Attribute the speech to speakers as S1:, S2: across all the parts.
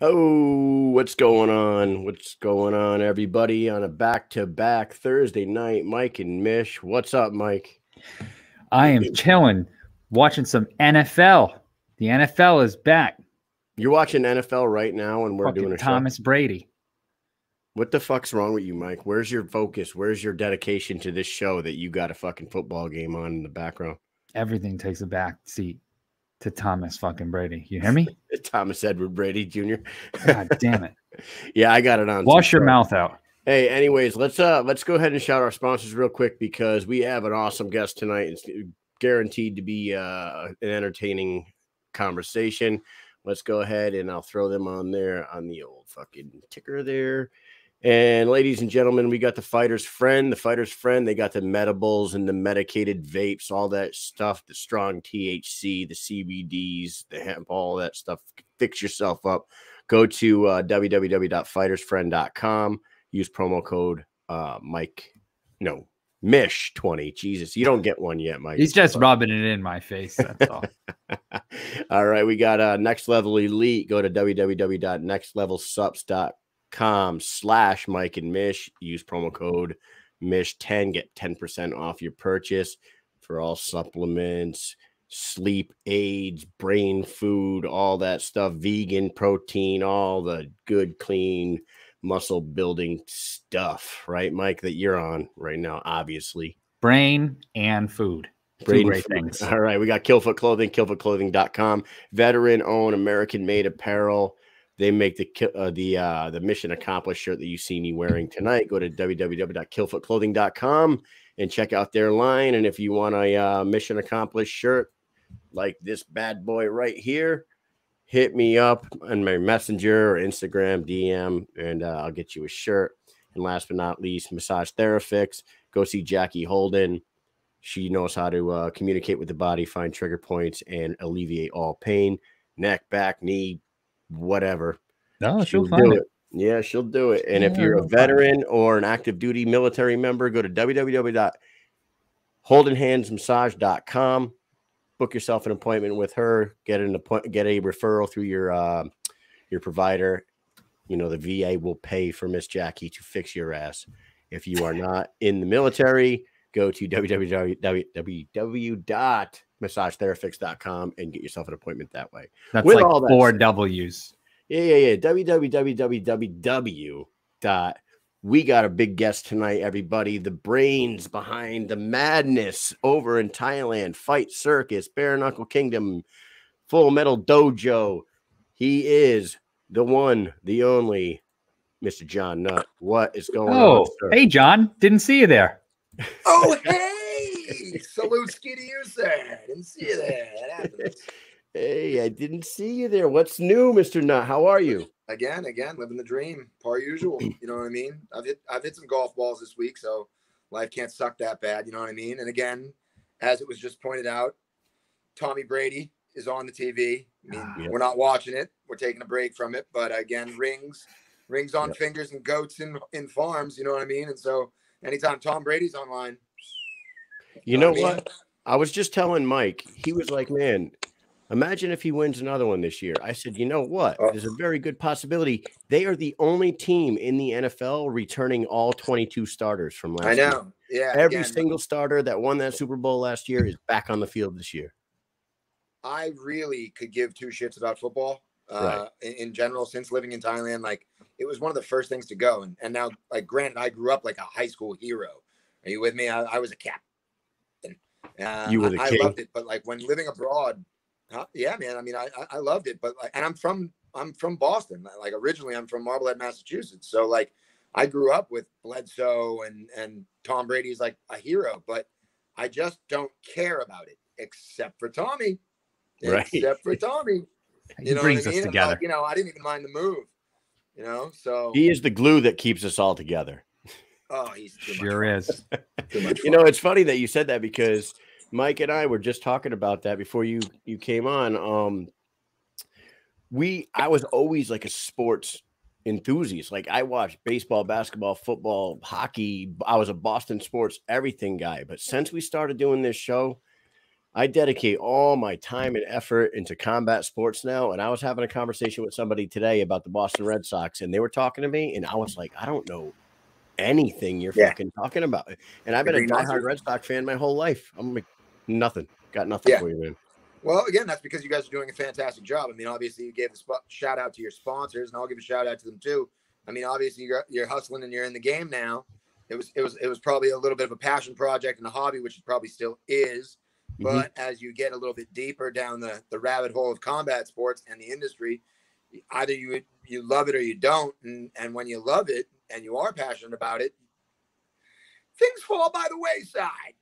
S1: Oh, what's going on? What's going on, everybody? On a back to back Thursday night, Mike and Mish. What's up, Mike?
S2: I am chilling, watching some NFL. The NFL is back.
S1: You're watching NFL right now, and we're
S2: Fucking
S1: doing a
S2: Thomas
S1: show.
S2: Brady.
S1: What the fuck's wrong with you, Mike? Where's your focus? Where's your dedication to this show that you got a fucking football game on in the background?
S2: Everything takes a back seat to Thomas fucking Brady. You hear me?
S1: Thomas Edward Brady Jr.
S2: God damn it.
S1: yeah, I got it on.
S2: Wash your mouth out.
S1: Hey, anyways, let's uh let's go ahead and shout our sponsors real quick because we have an awesome guest tonight. It's guaranteed to be uh an entertaining conversation. Let's go ahead and I'll throw them on there on the old fucking ticker there. And ladies and gentlemen, we got the fighter's friend, the fighter's friend. They got the medibles and the medicated vapes, all that stuff, the strong THC, the CBDs, the hemp, all that stuff. Fix yourself up. Go to uh, www.fightersfriend.com. Use promo code uh, Mike, no, Mish20. Jesus, you don't get one yet, Mike.
S2: He's just rubbing it in my face. That's all.
S1: all right, we got uh, Next Level Elite. Go to www.nextlevelsups.com slash Mike and Mish. Use promo mm-hmm. code Mish10. Get 10% off your purchase for all supplements, sleep aids, brain food, all that stuff, vegan protein, all the good, clean muscle building stuff, right, Mike, that you're on right now, obviously.
S2: Brain and food. Two
S1: Brain
S2: great
S1: food.
S2: things.
S1: All right. We got Killfoot Clothing, killfootclothing.com, veteran owned American made apparel. They make the uh, the uh, the mission accomplished shirt that you see me wearing tonight. Go to www.killfootclothing.com and check out their line. And if you want a uh, mission accomplished shirt like this bad boy right here, hit me up on my messenger or Instagram DM, and uh, I'll get you a shirt. And last but not least, Massage Therafix. Go see Jackie Holden. She knows how to uh, communicate with the body, find trigger points, and alleviate all pain, neck, back, knee, whatever.
S2: No, she'll,
S1: do
S2: find it.
S1: Yeah, she'll do it. And if you're a
S2: she'll it.
S1: veteran or an active duty military member, go to www.holdenhandsmassage.com. Book yourself an appointment with her. Get an appointment. Get a referral through your uh, your provider. You know the VA will pay for Miss Jackie to fix your ass. If you are not in the military, go to www.massagetherapix.com and get yourself an appointment that way.
S2: That's
S1: With
S2: like
S1: all that
S2: four
S1: said-
S2: W's.
S1: Yeah, yeah, yeah. www. dot. We got a big guest tonight, everybody. The brains behind the madness over in Thailand, Fight Circus, Bare Knuckle Kingdom, Full Metal Dojo. He is the one, the only, Mr. Jon Nutt. What is going
S2: Oh,
S1: on? sir?
S2: hey, John. Didn't see you there.
S3: Oh, hey! Salute to you, sir. Didn't see you there. That happens.
S1: Hey, I didn't see you there. What's new, Mr. Nutt? How are you?
S3: Again, again, living the dream, par usual. You know what I mean? I've hit, I've hit some golf balls this week, so life can't suck that bad. You know what I mean? And again, as it was just pointed out, Tommy Brady is on the TV. I mean,
S1: Yep.
S3: we're not watching it. We're taking a break from it. But again, rings, rings on
S1: Yep.
S3: fingers and goats in in farms. You know what I mean? And so, anytime Tom Brady's online,
S1: You know what? I was just telling Mike, he was like, man, imagine if he wins another one this year. I said, you know what?
S3: Oh.
S1: There's a very good possibility. They are the only team in the NFL returning all 22 starters from last
S3: I
S1: year.
S3: know. Yeah.
S1: Every
S3: again,
S1: single starter that won that Super Bowl last year is back on the field this year.
S3: I really could give two shits about football uh, in, in general since living in Thailand. Like it was one of the first things to go. And, and now, like, granted, I grew up like a high school hero. Are you with me? I, I was a captain. Uh,
S1: You were the
S3: I,
S1: king.
S3: I loved it. But like when living abroad, huh? yeah, man. I mean, I, I- I loved it. But like, and I'm from I'm from Boston. Like originally, I'm from Marblehead, Massachusetts. So like, I grew up with Bledsoe and and Tom Brady's like a hero. But I just don't care about it except for Tommy.
S1: Right.
S3: Except for Tommy.
S2: He
S3: You know
S2: brings
S3: I mean?
S2: us together.
S3: Like, you know, I didn't even mind the move. You know, so
S1: He is the glue that keeps us all together.
S3: oh, he's too much
S2: Sure is.
S3: Too much
S1: You know, it's funny that you said that because Mike and I were just talking about that before you you came on. Um, we I was always like a sports enthusiast. Like I watched baseball, basketball, football, hockey. I was a Boston sports everything guy. But since we started doing this show, I dedicate all my time and effort into combat sports now. And I was having a conversation with somebody today about the Boston Red Sox, and they were talking to me, and I was like, I don't know anything you're yeah. fucking talking about. And I've been a diehard Red Sox fan my whole life. I'm like, nothing. Got nothing yeah. for you, man.
S3: Well, again, that's because you guys are doing a fantastic job. I mean, obviously, you gave a shout out to your sponsors, and I'll give a shout out to them too. I mean, obviously, you're, you're hustling and you're in the game now. It was it was it was probably a little bit of a passion project and a hobby, which it probably still is. Mm-hmm. But as you get a little bit deeper down the, the rabbit hole of combat sports and the industry, either you you love it or you don't. And and when you love it and you are passionate about it, things fall by the wayside.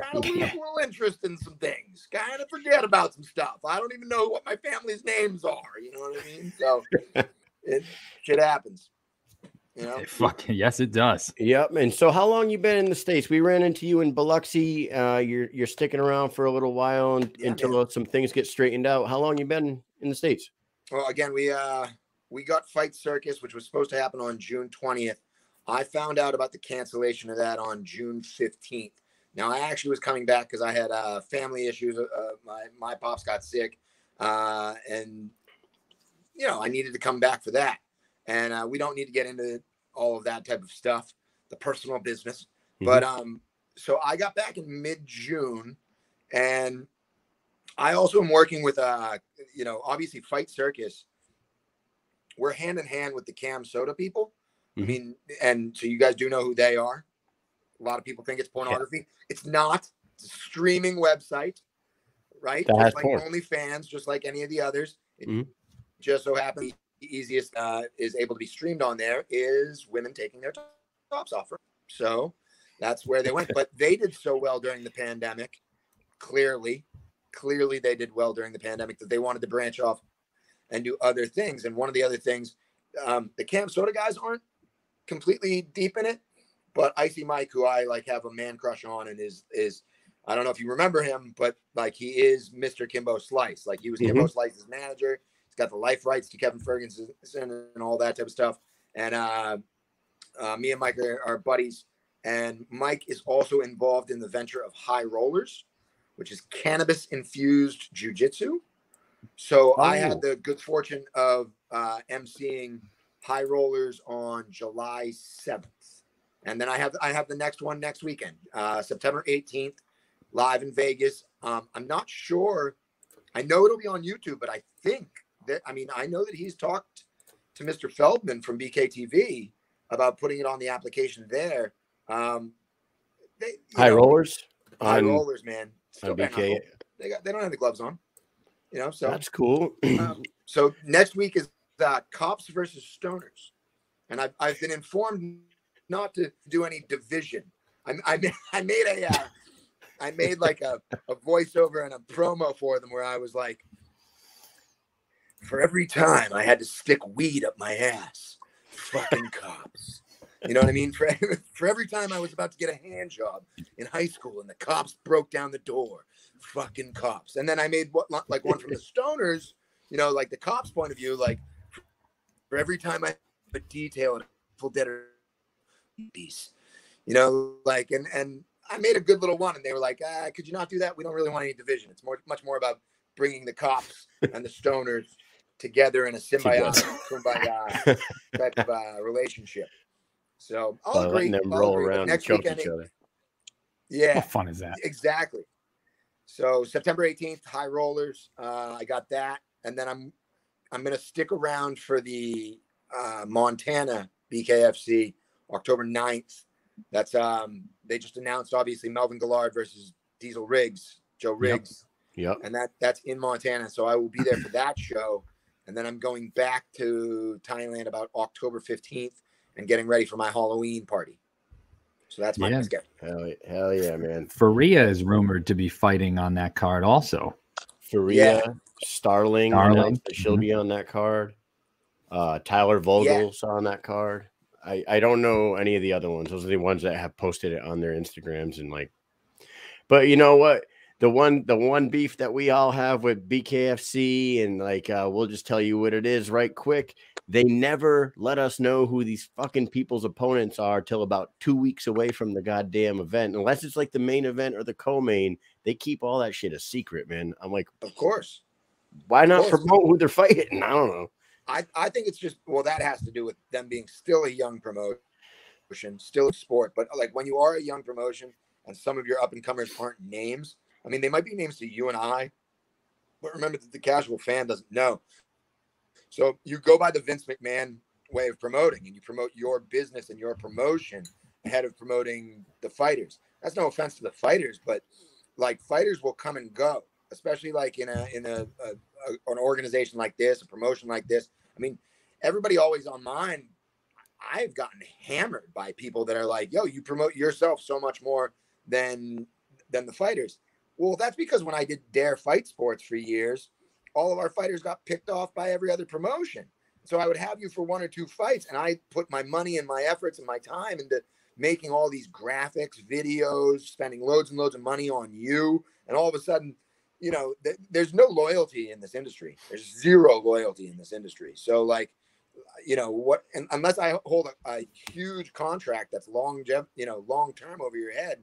S3: Kind of lose a little interest in some things. Kind of forget about some stuff. I don't even know what my family's names are. You know what I mean? So it shit happens. You know?
S2: Fucking yes, it does.
S1: Yep. And so, how long you been in the states? We ran into you in Biloxi. Uh, you're you're sticking around for a little while and, yeah, until man. some things get straightened out. How long you been in the states?
S3: Well, again, we uh we got Fight Circus, which was supposed to happen on June twentieth. I found out about the cancellation of that on June fifteenth. Now, I actually was coming back because I had uh, family issues. Uh, my my pops got sick, uh, and you know I needed to come back for that and uh, we don't need to get into all of that type of stuff, the personal business. Mm-hmm. But um, so I got back in mid June, and I also am working with uh, you know, obviously Fight Circus. We're hand in hand with the CamSoda people. Mm-hmm. I mean, and so you guys do know who they are. A lot of people think it's pornography. Yeah. It's not. It's a streaming website, right? Just like OnlyFans, just like any of the others. It mm-hmm. just so happens the easiest uh, is able to be streamed on there is women taking their tops off. So that's where they went. but they did so well during the pandemic. Clearly, clearly they did well during the pandemic that they wanted to branch off and do other things. And one of the other things, um, the CamSoda guys aren't completely deep in it, but Icey Mike, who I like have a man crush on, and is is I don't know if you remember him, but like he is Mr. Kimbo Slice. Like he was mm-hmm. Kimbo Slice's manager He's got the life rights to Kevin Ferguson and all that type of stuff. And uh, uh, me and Mike are, are, buddies. And Mike is also involved in the venture of High Rollers, which is cannabis infused jujitsu. So oh. I had oh. the good fortune of uh, emceeing High Rollers on July 7th. And then I have I have the next one next weekend, uh, September 18th, live in Vegas. Um, I'm not sure. I know it'll be on YouTube, but I think that I mean, I know that he's talked to Mr. Feldman from BKTV about putting it on the application there. Um,
S1: they, high know, rollers,
S3: high rollers, man. Still BK. They got they don't have the gloves on, you know. So
S1: that's cool.
S3: um, so next week is uh, cops versus stoners, and I've I've been informed not to do any division. I I made, I made a uh, I made like a, a voiceover and a promo for them where I was like, for every time I had to stick weed up my ass, fucking cops. You know what I mean? For, for every time I was about to get a hand job in high school and the cops broke down the door, fucking cops. And then I made what like one from the stoners, you know, like the cops' point of view, like for every time I a detail a full debtor piece, you know, like and and I made a good little one, and they were like, ah, "Could you not do that? We don't really want any division. It's more much more about bringing the cops and the stoners together in a symbiotic, symbiotic type of uh, relationship. So I'll
S1: By agree. them I'll roll agree. around Next and choke weekend, each other.
S3: Yeah,
S2: what fun is that?
S3: Exactly. So September 18th, High Rollers. Uh, I got that, and then I'm I'm gonna stick around for the uh, Montana BKFC October 9th. That's um they just announced obviously Melvin Guillard versus Diesel Riggs, Joe Riggs.
S1: Yep. yep.
S3: And that that's in Montana. So I will be there for that show and then I'm going back to Thailand about October 15th and getting ready for my Halloween party. So that's my yeah. schedule.
S1: Hell, hell yeah, man.
S2: Faria is rumored to be fighting on that card also.
S1: Faria, yeah. Starling, Starling. she'll mm-hmm. be on that card. Uh, Tyler Vogel's yeah. on that card. I, I don't know any of the other ones. Those are the ones that have posted it on their Instagrams and like, but you know what? the one the one beef that we all have with BKFC and like uh, we'll just tell you what it is right quick. They never let us know who these fucking people's opponents are till about two weeks away from the goddamn event, unless it's like the main event or the co-main. They keep all that shit a secret, man. I'm like,
S3: of course.
S1: Why not promote who they're fighting? I don't know.
S3: I, I think it's just well that has to do with them being still a young promotion, still a sport. But like when you are a young promotion and some of your up and comers aren't names, I mean they might be names to you and I, but remember that the casual fan doesn't know. So you go by the Vince McMahon way of promoting and you promote your business and your promotion ahead of promoting the fighters. That's no offense to the fighters, but like fighters will come and go, especially like in a in a, a, a an organization like this, a promotion like this. I mean, everybody always on mine. I've gotten hammered by people that are like, "Yo, you promote yourself so much more than than the fighters." Well, that's because when I did Dare Fight Sports for years, all of our fighters got picked off by every other promotion. So I would have you for one or two fights, and I put my money and my efforts and my time into making all these graphics, videos, spending loads and loads of money on you, and all of a sudden, you know, th- there's no loyalty in this industry. There's zero loyalty in this industry. So like, you know what? Unless I hold a, a huge contract that's long, you know, long term over your head,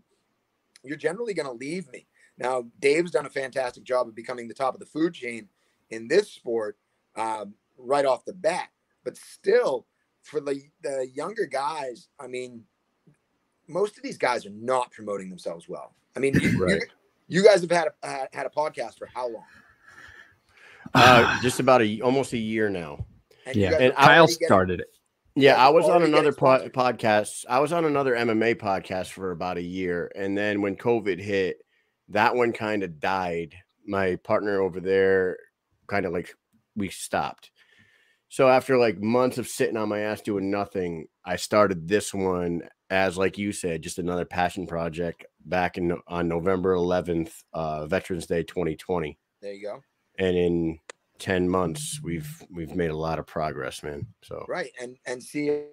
S3: you're generally going to leave me. Now, Dave's done a fantastic job of becoming the top of the food chain in this sport um, right off the bat. But still, for the, the younger guys, I mean, most of these guys are not promoting themselves well. I mean, right. You guys have had a, had a podcast for how long?
S1: Uh, just about a almost a year now.
S2: And yeah, and Kyle started it.
S1: Yeah, I was on another po- podcast. I was on another MMA podcast for about a year, and then when COVID hit, that one kind of died. My partner over there kind of like we stopped. So after like months of sitting on my ass doing nothing, I started this one as like you said, just another passion project back in on November 11th, uh, Veterans Day 2020.
S3: There you go.
S1: And in 10 months, we've we've made a lot of progress, man. So
S3: right, and and see,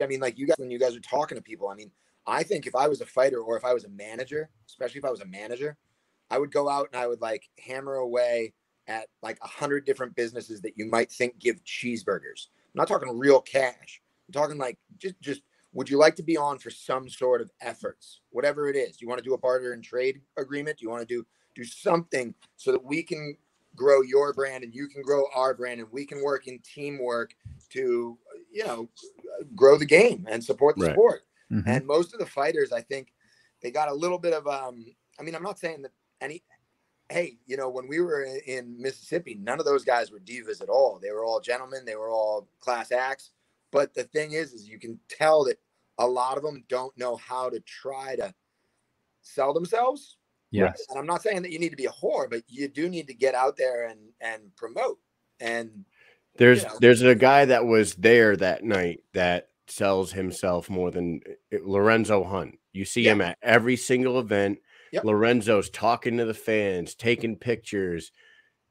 S3: I mean, like you guys, when you guys are talking to people, I mean, I think if I was a fighter or if I was a manager, especially if I was a manager, I would go out and I would like hammer away at like a hundred different businesses that you might think give cheeseburgers. I'm not talking real cash. I'm talking like just just would you like to be on for some sort of efforts, whatever it is? You want to do a barter and trade agreement? Do you want to do do something so that we can grow your brand and you can grow our brand and we can work in teamwork to you know grow the game and support the right. sport. Mm-hmm. And most of the fighters, I think, they got a little bit of um. I mean, I'm not saying that any hey, you know, when we were in Mississippi, none of those guys were divas at all. They were all gentlemen. They were all class acts. But the thing is, is you can tell that a lot of them don't know how to try to sell themselves.
S2: Yes.
S3: And I'm not saying that you need to be a whore, but you do need to get out there and and promote. And
S1: there's you know. there's a guy that was there that night that sells himself more than eh, Lorenzo Hunt. You see yeah. him at every single event Yep. Lorenzo's talking to the fans, taking pictures.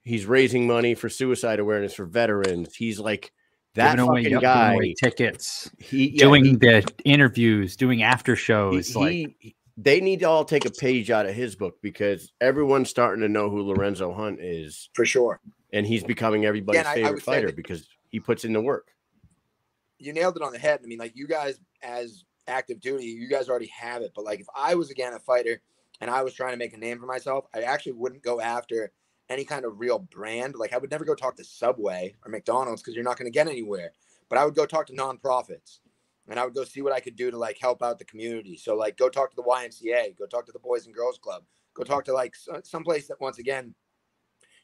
S1: He's raising money for suicide awareness for veterans. He's like that giving fucking away, guy. Away
S2: tickets. He yeah, doing he, the interviews, doing after shows. He, like he,
S1: they need to all take a page out of his book because everyone's starting to know who Lorenzo Hunt is
S3: for sure,
S1: and he's becoming everybody's yeah, favorite I, I fighter because he puts in the work.
S3: You nailed it on the head. I mean, like you guys as active duty, you guys already have it. But like if I was again a fighter and I was trying to make a name for myself, I actually wouldn't go after any kind of real brand. Like I would never go talk to Subway or McDonald's because you're not going to get anywhere. But I would go talk to nonprofits and I would go see what I could do to like help out the community. So like go talk to the YMCA, go talk to the Boys and Girls Club, go talk to like some place that once again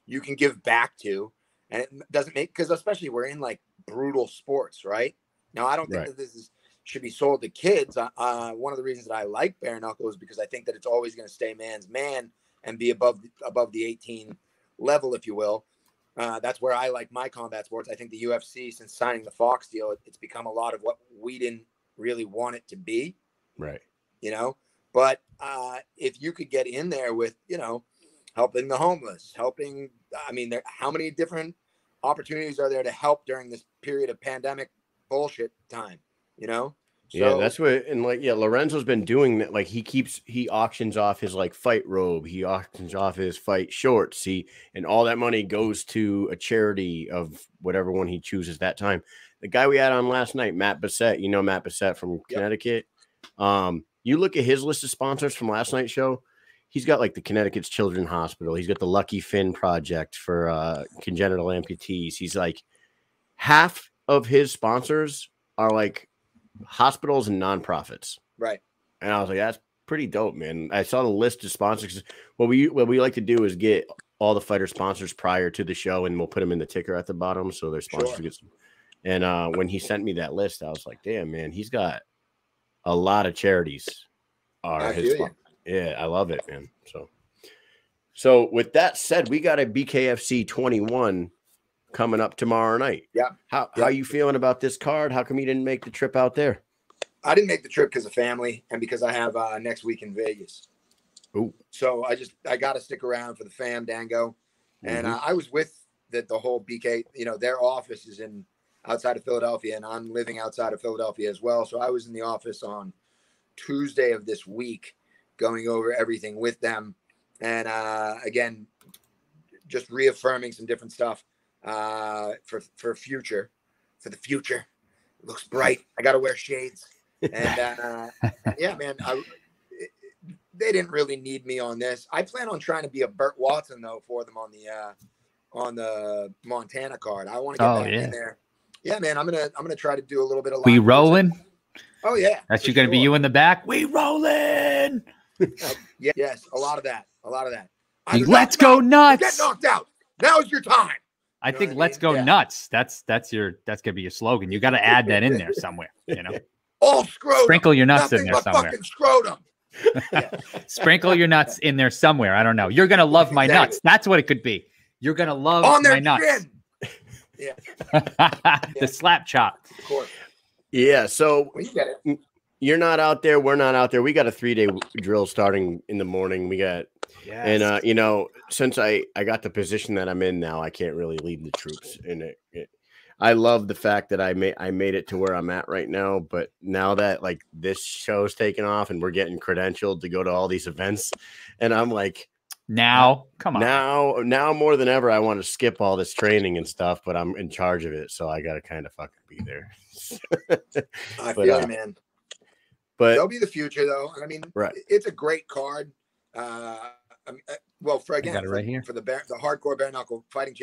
S3: you can give back to. And it doesn't make because especially we're in like brutal sports, right? Now I don't think right. that this is should be sold to kids. Uh, uh, one of the reasons that I like bare knuckle is because I think that it's always going to stay man's man and be above above the 18 level, if you will. Uh, that's where I like my combat sports. I think the UFC, since signing the Fox deal, it, it's become a lot of what we didn't really want it to be.
S1: Right.
S3: You know, but uh, if you could get in there with, you know, helping the homeless, helping, I mean, there, how many different opportunities are there to help during this period of pandemic bullshit time? you know So,
S1: yeah, that's what and like yeah, Lorenzo's been doing that. Like he keeps he auctions off his like fight robe, he auctions off his fight shorts, he and all that money goes to a charity of whatever one he chooses that time. The guy we had on last night, Matt Bissett, you know Matt Bissett from Connecticut. Um, you look at his list of sponsors from last night's show. He's got like the Connecticut's Children's Hospital. He's got the Lucky Finn Project for uh, congenital amputees. He's like half of his sponsors are like hospitals and nonprofits.
S3: right.
S1: And I was like, that's pretty dope, man. I saw the list of sponsors. What we what we like to do is get all the fighter sponsors prior to the show, and we'll put them in the ticker at the bottom so their sponsors
S3: Sure.
S1: get some. And uh, when he sent me that list, I was like, damn, man, he's got a lot of charities. Are
S3: I
S1: his yeah, I love it, man. So, so with that said, we got a BKFC 21 coming up tomorrow night.
S3: Yeah.
S1: How
S3: Yeah.
S1: how you feeling about this card? How come you didn't make the trip out there?
S3: I didn't make the trip because of family and because I have uh, next week in Vegas.
S1: Ooh.
S3: So I just I got to stick around for the fam Dango, and
S1: Mhm.
S3: uh, I was with the the whole BK. You know, their office is in outside of Philadelphia, and I'm living outside of Philadelphia as well. So I was in the office on Tuesday of this week, going over everything with them, and uh, again, just reaffirming some different stuff uh, for for future, for the future. It looks bright. I got to wear shades, and uh, yeah, man, I, it- they didn't really need me on this. I plan on trying to be a Burt Watson though for them on the uh, on the Montana card. I want to get
S2: Oh,
S3: back
S2: yeah.
S3: in there. Yeah, man, I'm gonna I'm gonna try to do a little bit of.
S2: We rolling?
S3: Oh yeah,
S2: That's you going to be you in the back? We rolling.
S3: Yeah, yes, a lot of that. A lot of that.
S2: Let's go nuts.
S3: Get knocked out. Now's your time.
S2: I
S3: know
S2: think
S3: what I
S2: let's
S3: mean?
S2: go
S3: Yeah.
S2: nuts. That's that's your that's gonna be your slogan. You got to add that in there somewhere. You know,
S3: All scrotum.
S2: sprinkle your nuts in there
S3: but
S2: somewhere.
S3: fucking scrotum.
S2: Sprinkle your nuts in there somewhere. I don't know. You're gonna love my
S3: Exactly.
S2: nuts. That's what it could be. You're gonna love
S3: On
S2: my
S3: their
S2: nuts.
S3: chin.
S2: the slap chop.
S3: Of course.
S1: Yeah. So
S3: Well, get it.
S1: you're not out there. We're not out there. We got a three day drill starting in the morning. We got and uh, you know, since I I got the position that I'm in now, I can't really lead the troops. And it, it, I love the fact that I made I made it to where I'm at right now. But now that like this show's taken off and we're getting credentialed to go to all these events, and I'm like,
S2: now, come on.
S1: now now more than ever, I want to skip all this training and stuff. But I'm in charge of it, so I got to kind of fucking be there.
S3: I
S1: But,
S3: feel
S1: uh,
S3: you, man.
S1: but
S3: They'll be the future, though. I mean,
S1: Right.
S3: it's a great card. Uh, I mean, uh, well, for again,
S2: got it
S3: for,
S2: right here.
S3: for the bare, the hardcore bare knuckle fighting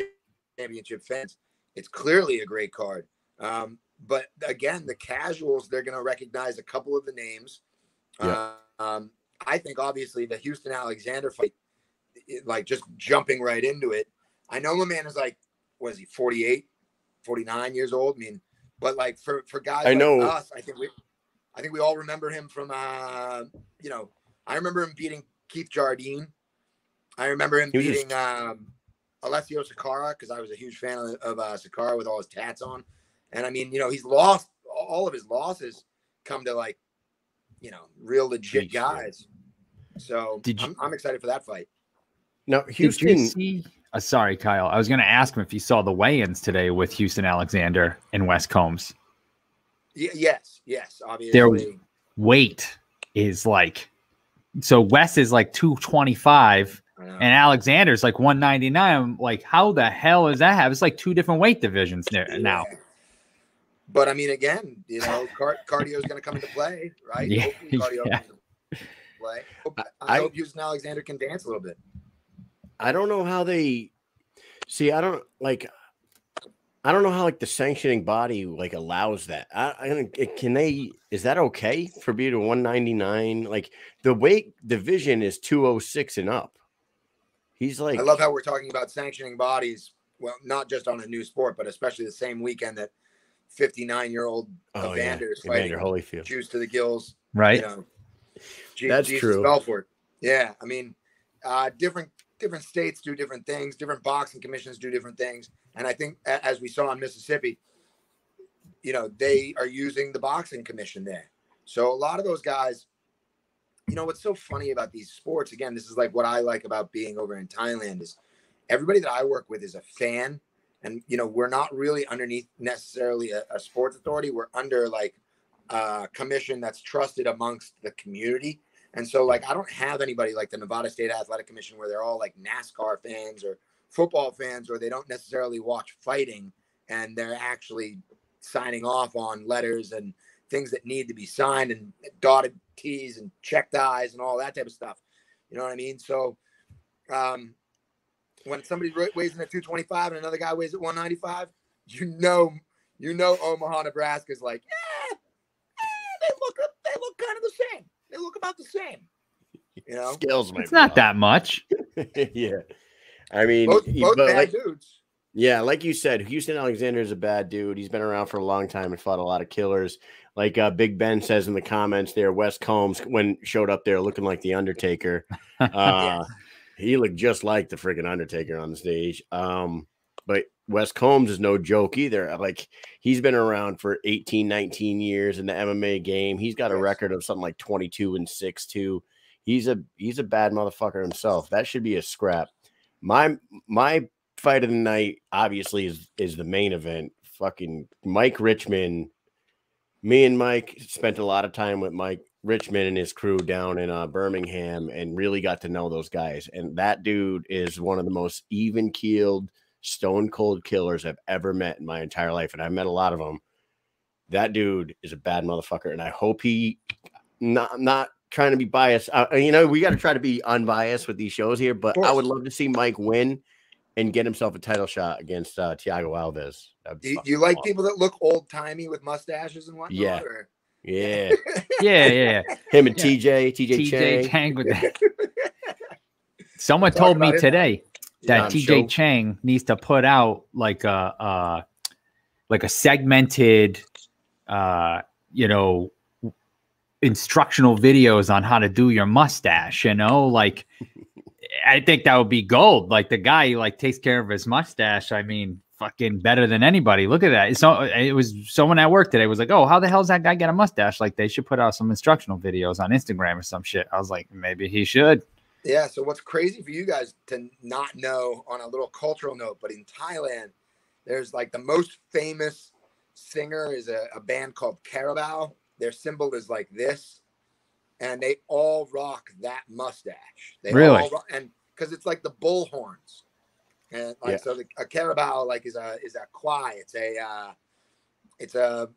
S3: championship fans, it's clearly a great card. Um, but again, the casuals they're going to recognize a couple of the names.
S1: Yeah.
S3: Uh, um, I think obviously the Houston Alexander fight, it- like just jumping right into it. I know my man is like, was he 48, 49 years old? I mean, but like for for guys
S1: I
S3: like
S1: know-
S3: us, I think we, I think we all remember him from, uh, you know, I remember him beating Keith Jardine. I remember him beating
S1: just-
S3: um, Alessio Sakara because I was a huge fan of, of uh, Sakara with all his tats on. And I mean, you know, he's lost all of his losses come to like, you know, real legit
S1: Beast, yeah.
S3: guys. So
S2: Did you-
S3: I'm, I'm excited for that fight.
S1: now
S2: Did
S1: Houston.
S2: you see? Uh, sorry, Kyle. I was going to ask him if you saw the weigh-ins today with Houston Alexander and Wes Combs.
S3: Y- yes, yes, obviously.
S2: Weight is like so. Wes is like two twenty-five,
S3: I know.
S2: And Alexander's like one ninety-nine. I'm like, how the hell does that have? It's like two different weight divisions there now.
S3: Yeah. But I mean, again, you know, car- cardio is going to come into play, right?
S2: Yeah,
S3: Hopefully cardio
S2: yeah.
S3: comes play. Hope- I,
S1: I-
S3: hope Houston Alexander can dance a little bit.
S1: I don't know how they see. I don't like. I don't know how like the sanctioning body like allows that. I, I don't- can they? Is that okay for being a one ninety nine? Like the weight division is two oh six and up. He's like,
S3: I love how we're talking about sanctioning bodies. Well, not just on a new sport, but especially the same weekend that 59 year old
S1: oh yeah,
S3: Evander is fighting
S1: Evander Holyfield.
S3: juice to the gills.
S2: Right?
S3: You know,
S1: That's
S3: Jesus
S1: true.
S3: Belfort. Yeah, I mean, uh, different different states do different things. Different boxing commissions do different things, and I think as we saw in Mississippi, you know, they are using the boxing commission there. So a lot of those guys, you know, what's so funny about these sports? Again, this is like what I like about being over in Thailand is everybody that I work with is a fan, and you know, we're not really underneath necessarily a, a sports authority. We're under like a commission that's trusted amongst the community. And so, like, I don't have anybody like the Nevada State Athletic Commission where they're all like NASCAR fans or football fans, or they don't necessarily watch fighting and they're actually signing off on letters and things that need to be signed and dotted T's and check I's and all that type of stuff. You know what I mean? So, um, when somebody weighs in at 225 and another guy weighs at 195, you know, you know, Omaha, Nebraska is like, eh, eh, they look, they look kind of the same. They look about the same. You know,
S1: skills.
S2: It's not that much.
S1: yeah, I mean,
S3: both, both bad like, dudes.
S1: Yeah, like you said, Houston Alexander is a bad dude. He's been around for a long time and fought a lot of killers. Like uh, Big Ben says in the comments there, Wes Combs when showed up there looking like the Undertaker. Uh, he looked just like the freaking Undertaker on the stage. Um, but Wes Combs is no joke either. Like he's been around for 18, 19 years in the MMA game. He's got a record of something like 22 and 6 2. He's a he's a bad motherfucker himself. That should be a scrap. My my fight of the night obviously is is the main event. Fucking Mike Richman. Me and Mike spent a lot of time with Mike Richman and his crew down in uh, Birmingham and really got to know those guys. And that dude is one of the most even keeled – stone cold killers I've ever met in my entire life, and I've met a lot of them. That dude is a bad motherfucker, and I hope he not not trying to be biased. Uh, you know, we got to try to be unbiased with these shows here, but I would love to see Mike win and get himself a title shot against uh, Thiago Alves.
S3: Do you, you like people that look old timey with mustaches and whatnot?
S1: Yeah.
S3: Or?
S1: Yeah.
S2: yeah, yeah.
S1: Him and
S2: yeah.
S1: TJ, TJ,
S2: TJ
S1: Chang.
S2: Chang with that. Someone told me today that TJ show. Chang needs to put out like a uh, like a segmented uh you know instructional videos on how to do your mustache, you know, like I think that would be gold. Like the guy like takes care of his mustache. I mean, fucking better than anybody. Look at that. So it was someone at work today was like, "Oh, how the hell's that guy get a mustache? Like they should put out some instructional videos on Instagram or some shit." I was like, maybe he should.
S3: Yeah. So what's crazy for you guys to not know on a little cultural note, but in Thailand, there's like the most famous singer is a, a band called Carabao. Their symbol is like this, and they all rock that mustache. They
S2: really?
S3: all rock, and because it's like the bull horns, and like yeah. so the, a Carabao like is a is a kwai. It's a uh, it's a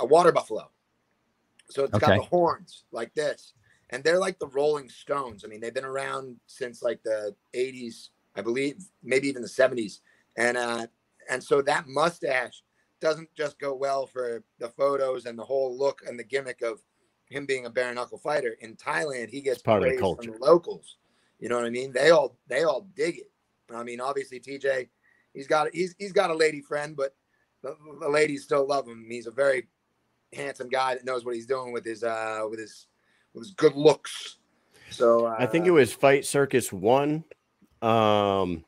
S3: a water buffalo. So it's okay. got the horns like this and they're like the Rolling Stones. I mean, they've been around since like the 80s, I believe, maybe even the 70s. And uh and so that mustache doesn't just go well for the photos and the whole look and the gimmick of him being a bare knuckle fighter. In Thailand, he gets
S1: part of the culture.
S3: from the locals. You know what I mean? They all they all dig it. I mean, obviously TJ, he's got he's he's got a lady friend, but the, the ladies still love him. He's a very handsome guy that knows what he's doing with his uh with his was good looks. So uh,
S1: I think it was Fight Circus One. Um,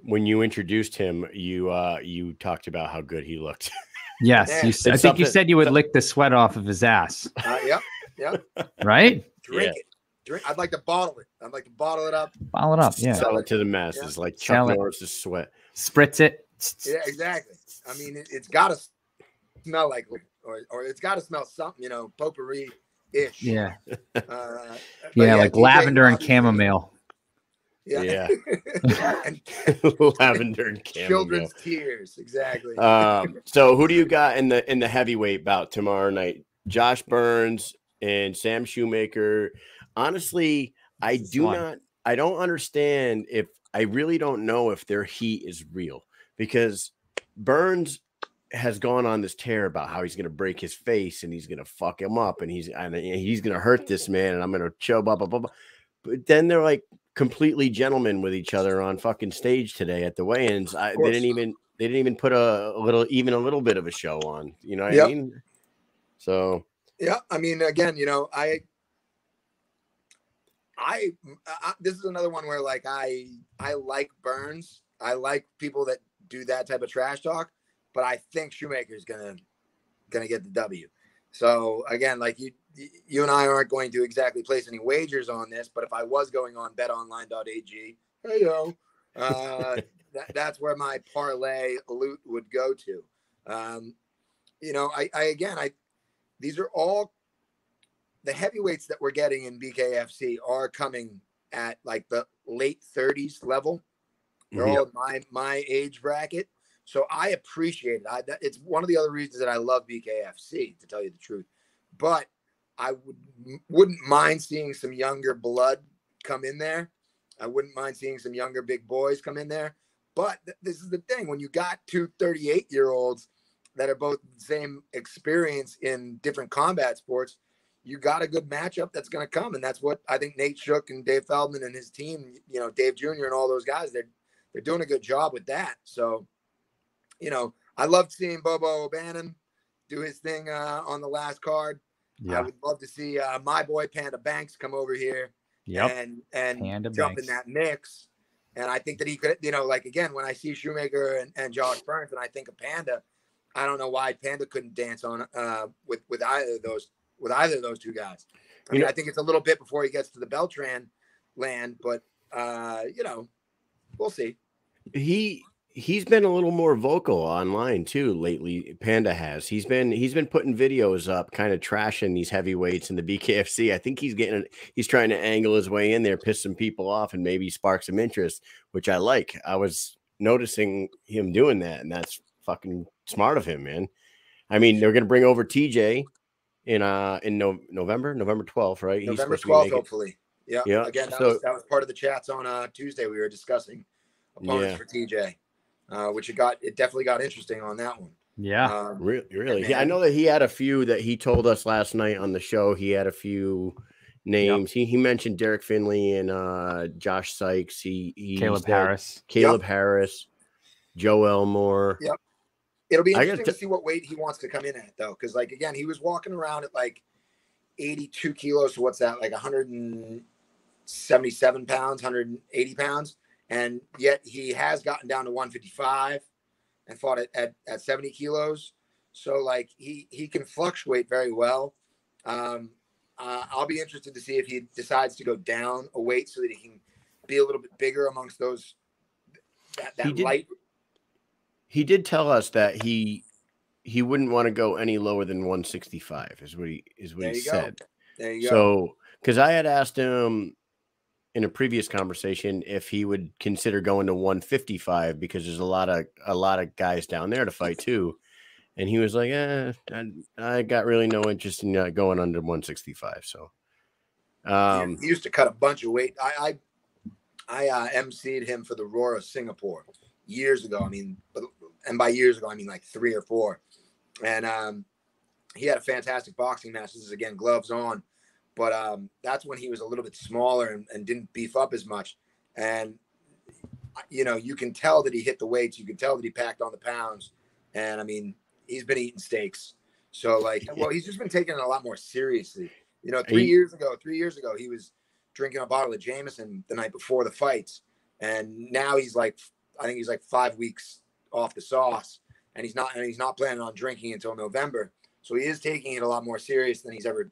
S1: when you introduced him, you uh, you talked about how good he looked.
S2: Yes, yeah. you, I think you said you would lick the sweat off of his ass.
S3: Uh, yep, yep.
S2: right?
S3: Drink yeah. it. Drink. I'd like to bottle it. I'd like to bottle it up.
S2: Bottle it up. Yeah.
S1: Sell it to the masses yeah. like Chuck Norris's sweat.
S2: Spritz it.
S3: Yeah, exactly. I mean, it, has got to smell like, or or it's got to smell something. You know, potpourri ish.
S2: Yeah. Uh, yeah, yeah, like DJ lavender and chamomile.
S1: Yeah. yeah. and, lavender and.
S3: Children's tears, exactly.
S1: Um, so who do you got in the in the heavyweight bout tomorrow night? Josh Burns and Sam Shoemaker. Honestly, I do fun. not I don't understand if I really don't know if their heat is real because Burns has gone on this tear about how he's going to break his face and he's going to fuck him up and he's and he's going to hurt this man and I'm going to chill blah blah blah. blah. But then they're like completely gentlemen with each other on fucking stage today at the weigh-ins. I, they didn't even they didn't even put a, a, little even a little bit of a show on. You know what yep. I mean? So
S3: yeah, I mean, again, you know, I, I, I, this is another one where like I, I like Burns. I like people that do that type of trash talk but I think Shoemaker's gonna gonna get the W. So again, like you you and I aren't going to exactly place any wagers on this, but if I was going on betonline.ag, hey yo, uh, that, that's where my parlay loot would go to. Um, you know, I, I again, I these are all the heavyweights that we're getting in BKFC are coming at like the late 30s level. They're yep. all my my age bracket. So I appreciate it. I, that, it's one of the other reasons that I love BKFC, to tell you the truth. But I would wouldn't mind seeing some younger blood come in there. I wouldn't mind seeing some younger big boys come in there. But th- this is the thing: when you got two 38 year olds that are both the same experience in different combat sports, you got a good matchup that's going to come, and that's what I think Nate Shook and Dave Feldman and his team, you know, Dave Jr. and all those guys, they're they're doing a good job with that. So, you know, I loved seeing Bobo O'Bannon do his thing uh, on the last card. Yeah. I would love to see uh, my boy Panda Banks come over here yep. and and Panda jump Banks. in that mix. And I think that he could, you know, like again, when I see Shoemaker and, and Josh Burns and I think of Panda, I don't know why Panda couldn't dance on uh, with with either of those with either of those two guys. I mean, I think it's a little bit before he gets to the Beltran land, but uh, you know, we'll see.
S1: He he's been a little more vocal online too lately. Panda has. He's been he's been putting videos up, kind of trashing these heavyweights in the BKFC. I think he's getting he's trying to angle his way in there, piss some people off, and maybe spark some interest, which I like. I was noticing him doing that, and that's fucking smart of him, man. I mean, they're gonna bring over TJ in uh in no, November, November 12th, right?
S3: November 12th, hopefully. Yeah. Yeah. Again, that, so, was, that was part of the chats on uh Tuesday. We were discussing opponents yeah. for TJ, uh, which it got it definitely got interesting on that one.
S2: Yeah.
S1: Um, really, really. Yeah, I know that he had a few that he told us last night on the show. He had a few names. Yep. He he mentioned Derek Finley and uh Josh Sykes. He, he
S2: Caleb Harris.
S1: Caleb yep. Harris. Joe Elmore.
S3: Yep. It'll be interesting to see what weight he wants to come in at, though, because like again, he was walking around at like 82 kilos. So what's that? Like 177 pounds, 180 pounds, and yet he has gotten down to 155 and fought at, at, at 70 kilos. So like he he can fluctuate very well. Um, uh, I'll be interested to see if he decides to go down a weight so that he can be a little bit bigger amongst those that, that light
S1: he did tell us that he he wouldn't want to go any lower than 165 is what he is what there he said. Go. There you go. So because I had asked him in a previous conversation if he would consider going to 155 because there's a lot of a lot of guys down there to fight too. And he was like, "Eh, I, I got really no interest in uh, going under 165." So,
S3: um, he used to cut a bunch of weight. I I, I uh, emceed him for the Roar of Singapore years ago. I mean, and by years ago, I mean like three or four. And um, he had a fantastic boxing match. This is again gloves on, but um, that's when he was a little bit smaller and, and didn't beef up as much. And you know, you can tell that he hit the weights. You can tell that he packed on the pounds. And I mean, he's been eating steaks. So like, well, he's just been taking it a lot more seriously. You know, three years ago, three years ago, he was drinking a bottle of Jameson the night before the fights, and now he's like, I think he's like five weeks off the sauce, and he's not and he's not planning on drinking until November. So he is taking it a lot more serious than he's ever,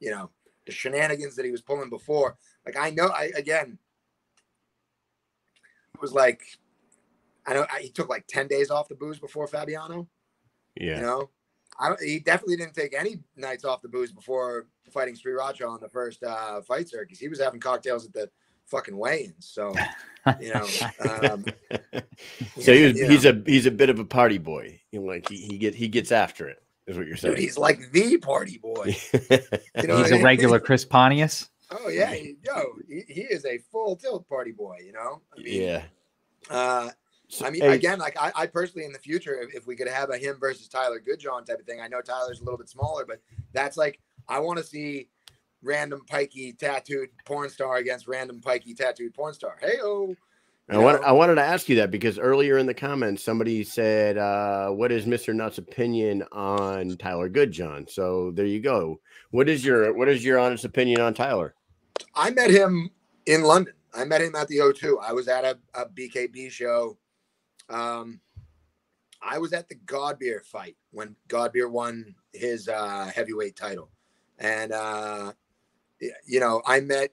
S3: you know, the shenanigans that he was pulling before. Like I know, I again, it was like, I know I, he took like ten days off the booze before Fabiano.
S1: Yeah,
S3: you know, I don't. He definitely didn't take any nights off the booze before fighting Sri Sriracha on the first uh, fight circus. He was having cocktails at the fucking weigh-ins. So you know, um,
S1: so he was, he's know. a he's a bit of a party boy. You know, like he he get he gets after it. Is what you're saying?
S3: Dude, he's like the party boy.
S2: You know he's a mean? regular Chris Pontius.
S3: Oh yeah, he, yo, he, he, is a full tilt party boy. You know.
S1: I mean, yeah.
S3: Uh, so, I mean, hey, again, like I, I, personally, in the future, if, if, we could have a him versus Tyler Goodjohn type of thing, I know Tyler's a little bit smaller, but that's like I want to see random pikey tattooed porn star against random pikey tattooed porn star. Hey oh.
S1: I, want, I wanted to ask you that because earlier in the comments somebody said, uh, "What is Mister Nutt's opinion on Tyler Goodjohn?" So there you go. What is your what is your honest opinion on Tyler?
S3: I met him in London. I met him at the O2. I was at a, a BKB show. Um, I was at the Godbeer fight when Godbeer won his uh, heavyweight title, and uh, you know, I met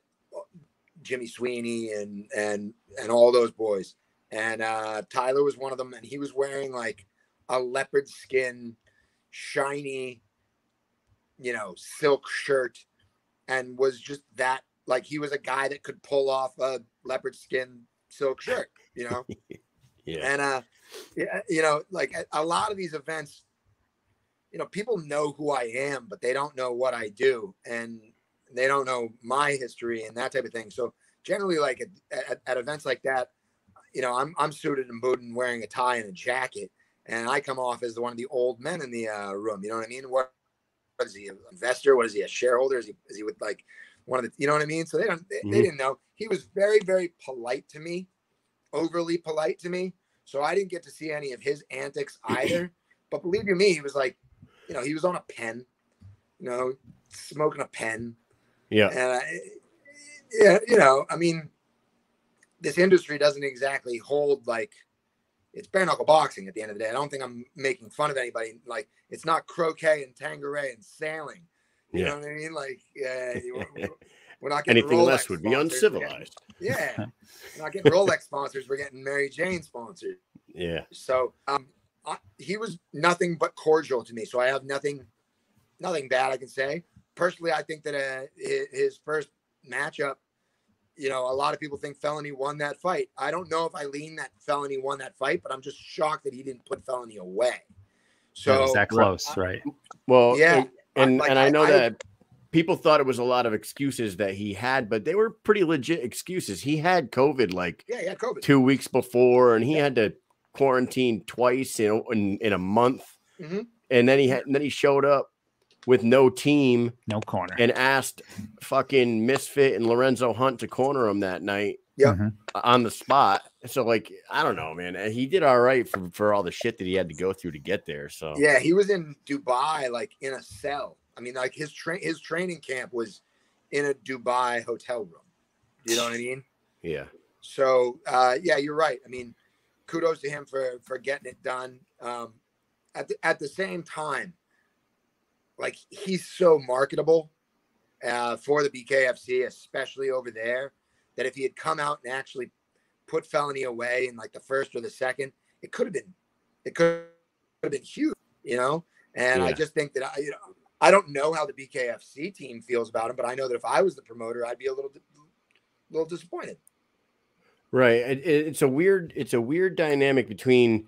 S3: Jimmy Sweeney and and and all those boys, and uh, Tyler was one of them, and he was wearing like a leopard skin, shiny you know, silk shirt and was just that like he was a guy that could pull off a leopard skin silk shirt, you know?
S1: yeah.
S3: And uh you know, like a lot of these events, you know, people know who I am, but they don't know what I do and they don't know my history and that type of thing. So generally like at, at, at events like that, you know, I'm I'm suited and booted and wearing a tie and a jacket, and I come off as the one of the old men in the uh, room. You know what I mean? What, what is he, an investor? What is he, a shareholder? Is he is he with like one of the, you know what I mean? So they don't, they, mm-hmm. they didn't know. He was very very polite to me, overly polite to me. So I didn't get to see any of his antics either. but believe you me, he was like, you know, he was on a pen, you know, smoking a pen.
S1: Yeah.
S3: And I, yeah, you know, I mean, this industry doesn't exactly hold like it's bare knuckle boxing at the end of the day. I don't think I'm making fun of anybody. Like it's not croquet and tanqueray and sailing. You yeah. know what I mean? Like, yeah, we're, we're not getting
S1: anything
S3: Rolex
S1: less would be uncivilized.
S3: Getting, yeah, we're not getting Rolex sponsors. We're getting Mary Jane sponsored.
S1: Yeah.
S3: So, um, I, he was nothing but cordial to me. So I have nothing, nothing bad I can say. Personally, I think that uh, his first matchup you know, a lot of people think Felony won that fight. I don't know if Eileen that Felony won that fight, but I'm just shocked that he didn't put Felony away. So
S2: yeah, that close, right?
S1: Well, yeah, and like, and I know I, that people thought it was a lot of excuses that he had, but they were pretty legit excuses. He had COVID like
S3: yeah, yeah, COVID
S1: two weeks before, and he yeah. had to quarantine twice in in, in a month, mm-hmm. and then he had and then he showed up with no team,
S2: no corner,
S1: and asked fucking Misfit and Lorenzo Hunt to corner him that night.
S3: Yeah, mm-hmm.
S1: on the spot. So like, I don't know, man. He did all right for for all the shit that he had to go through to get there. So
S3: yeah, he was in Dubai, like in a cell. I mean, like his train his training camp was in a Dubai hotel room. You know what I mean?
S1: Yeah.
S3: So uh, yeah, you're right. I mean, kudos to him for for getting it done. Um, at the, at the same time, like he's so marketable uh, for the BKFC, especially over there, that if he had come out and actually put felony away in like the first or the second, it could have been, it could have been huge, you know. And yeah. I just think that I, you know, I don't know how the BKFC team feels about him, but I know that if I was the promoter, I'd be a little, little disappointed.
S1: Right. It, it's a weird, it's a weird dynamic between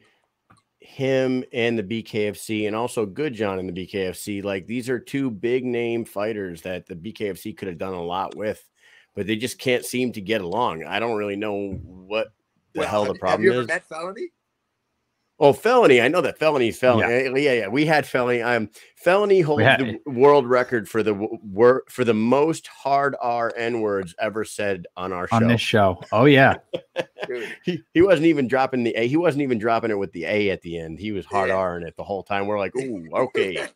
S1: him and the BKFC and also Good John and the BKFC. Like these are two big name fighters that the BKFC could have done a lot with, but they just can't seem to get along. I don't really know what the well, hell the problem
S3: have you ever
S1: is.
S3: Met Felony?
S1: Oh, felony! I know that felony is felony. Yeah, yeah, yeah. We had felony. Um, felony holds had, the world record for the wor- for the most hard R N words ever said on our show.
S2: On this show. Oh yeah.
S1: he, he wasn't even dropping the A. He wasn't even dropping it with the A at the end. He was hard yeah. R in it the whole time. We're like, ooh, okay.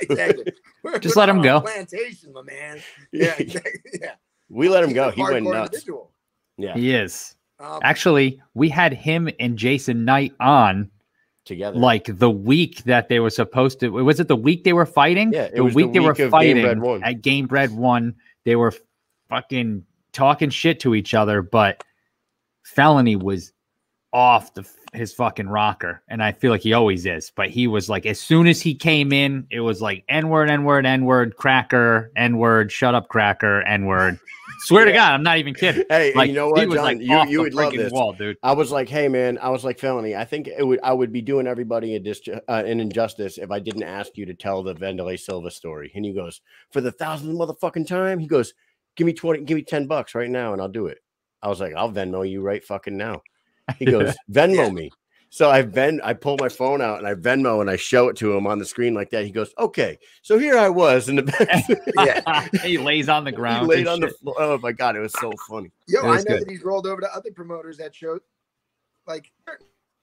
S3: exactly.
S2: We're, Just we're let him go.
S3: Plantation, my man. Yeah, exactly. yeah.
S1: We let him go. He went nuts. Individual.
S2: Yeah, he is. Um, Actually, we had him and Jason Knight on
S1: together,
S2: like the week that they were supposed to. Was it the week they were fighting?
S1: Yeah,
S2: the week, the week they were fighting Game at Gamebred One. They were fucking talking shit to each other, but Felony was off the his fucking rocker, and I feel like he always is. But he was like, as soon as he came in, it was like N word, N word, N word, cracker, N word, shut up, cracker, N word. Swear yeah. to God, I'm not even kidding.
S1: Hey,
S2: like,
S1: you know what, John? Like you, you would love this,
S2: wall, dude.
S1: I was like, hey man, I was like, felony. I think it would I would be doing everybody a dis- uh, an injustice if I didn't ask you to tell the Wanderlei Silva story. And he goes, for the thousandth motherfucking time, he goes, give me twenty, give me ten bucks right now, and I'll do it. I was like, I'll Venmo you right fucking now. He goes, Venmo yeah. me. So I Ven I pull my phone out and I Venmo and I show it to him on the screen like that. He goes, "Okay." So here I was in the back.
S2: yeah. he lays on the ground.
S1: He laid on shit. the floor. Oh my god, it was so funny.
S3: Yo, I know good. that he's rolled over to other promoters that show like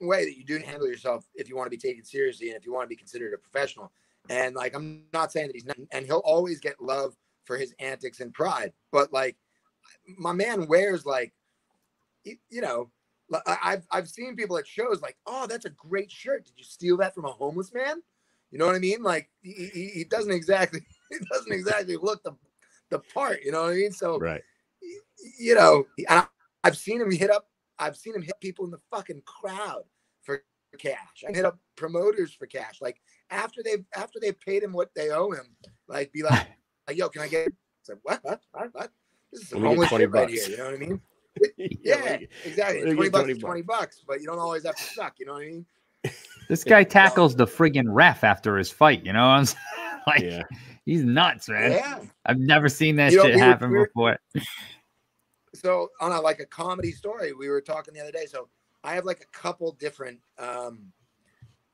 S3: way that you do handle yourself if you want to be taken seriously and if you want to be considered a professional. And like I'm not saying that he's not and he'll always get love for his antics and pride, but like my man wears like you know I've I've seen people at shows like, oh, that's a great shirt. Did you steal that from a homeless man? You know what I mean? Like he, he, he doesn't exactly he doesn't exactly look the the part. You know what I mean? So
S1: right,
S3: you know, I, I've seen him hit up. I've seen him hit people in the fucking crowd for cash. I hit up promoters for cash. Like after they after they paid him what they owe him, like be like, like yo, can I get? It's like what? What? What? what? This is some homeless shit right here. You know what I mean? yeah, exactly. Twenty bucks, 20 twenty bucks, but you don't always have to suck. You know what I mean?
S2: This guy tackles the friggin' ref after his fight. You know, I'm like, yeah. he's nuts, man. Yeah. I've never seen that you shit know, we happen were, before.
S3: so on a like a comedy story, we were talking the other day. So I have like a couple different, um,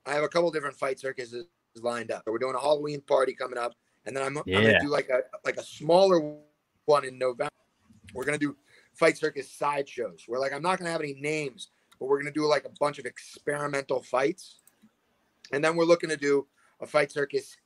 S3: I have a couple different fight circuses lined up. So we're doing a Halloween party coming up, and then I'm, yeah. I'm gonna do like a like a smaller one in November. We're gonna do fight circus sideshows where like I'm not gonna have any names, but we're gonna do like a bunch of experimental fights, and then we're looking to do a fight circus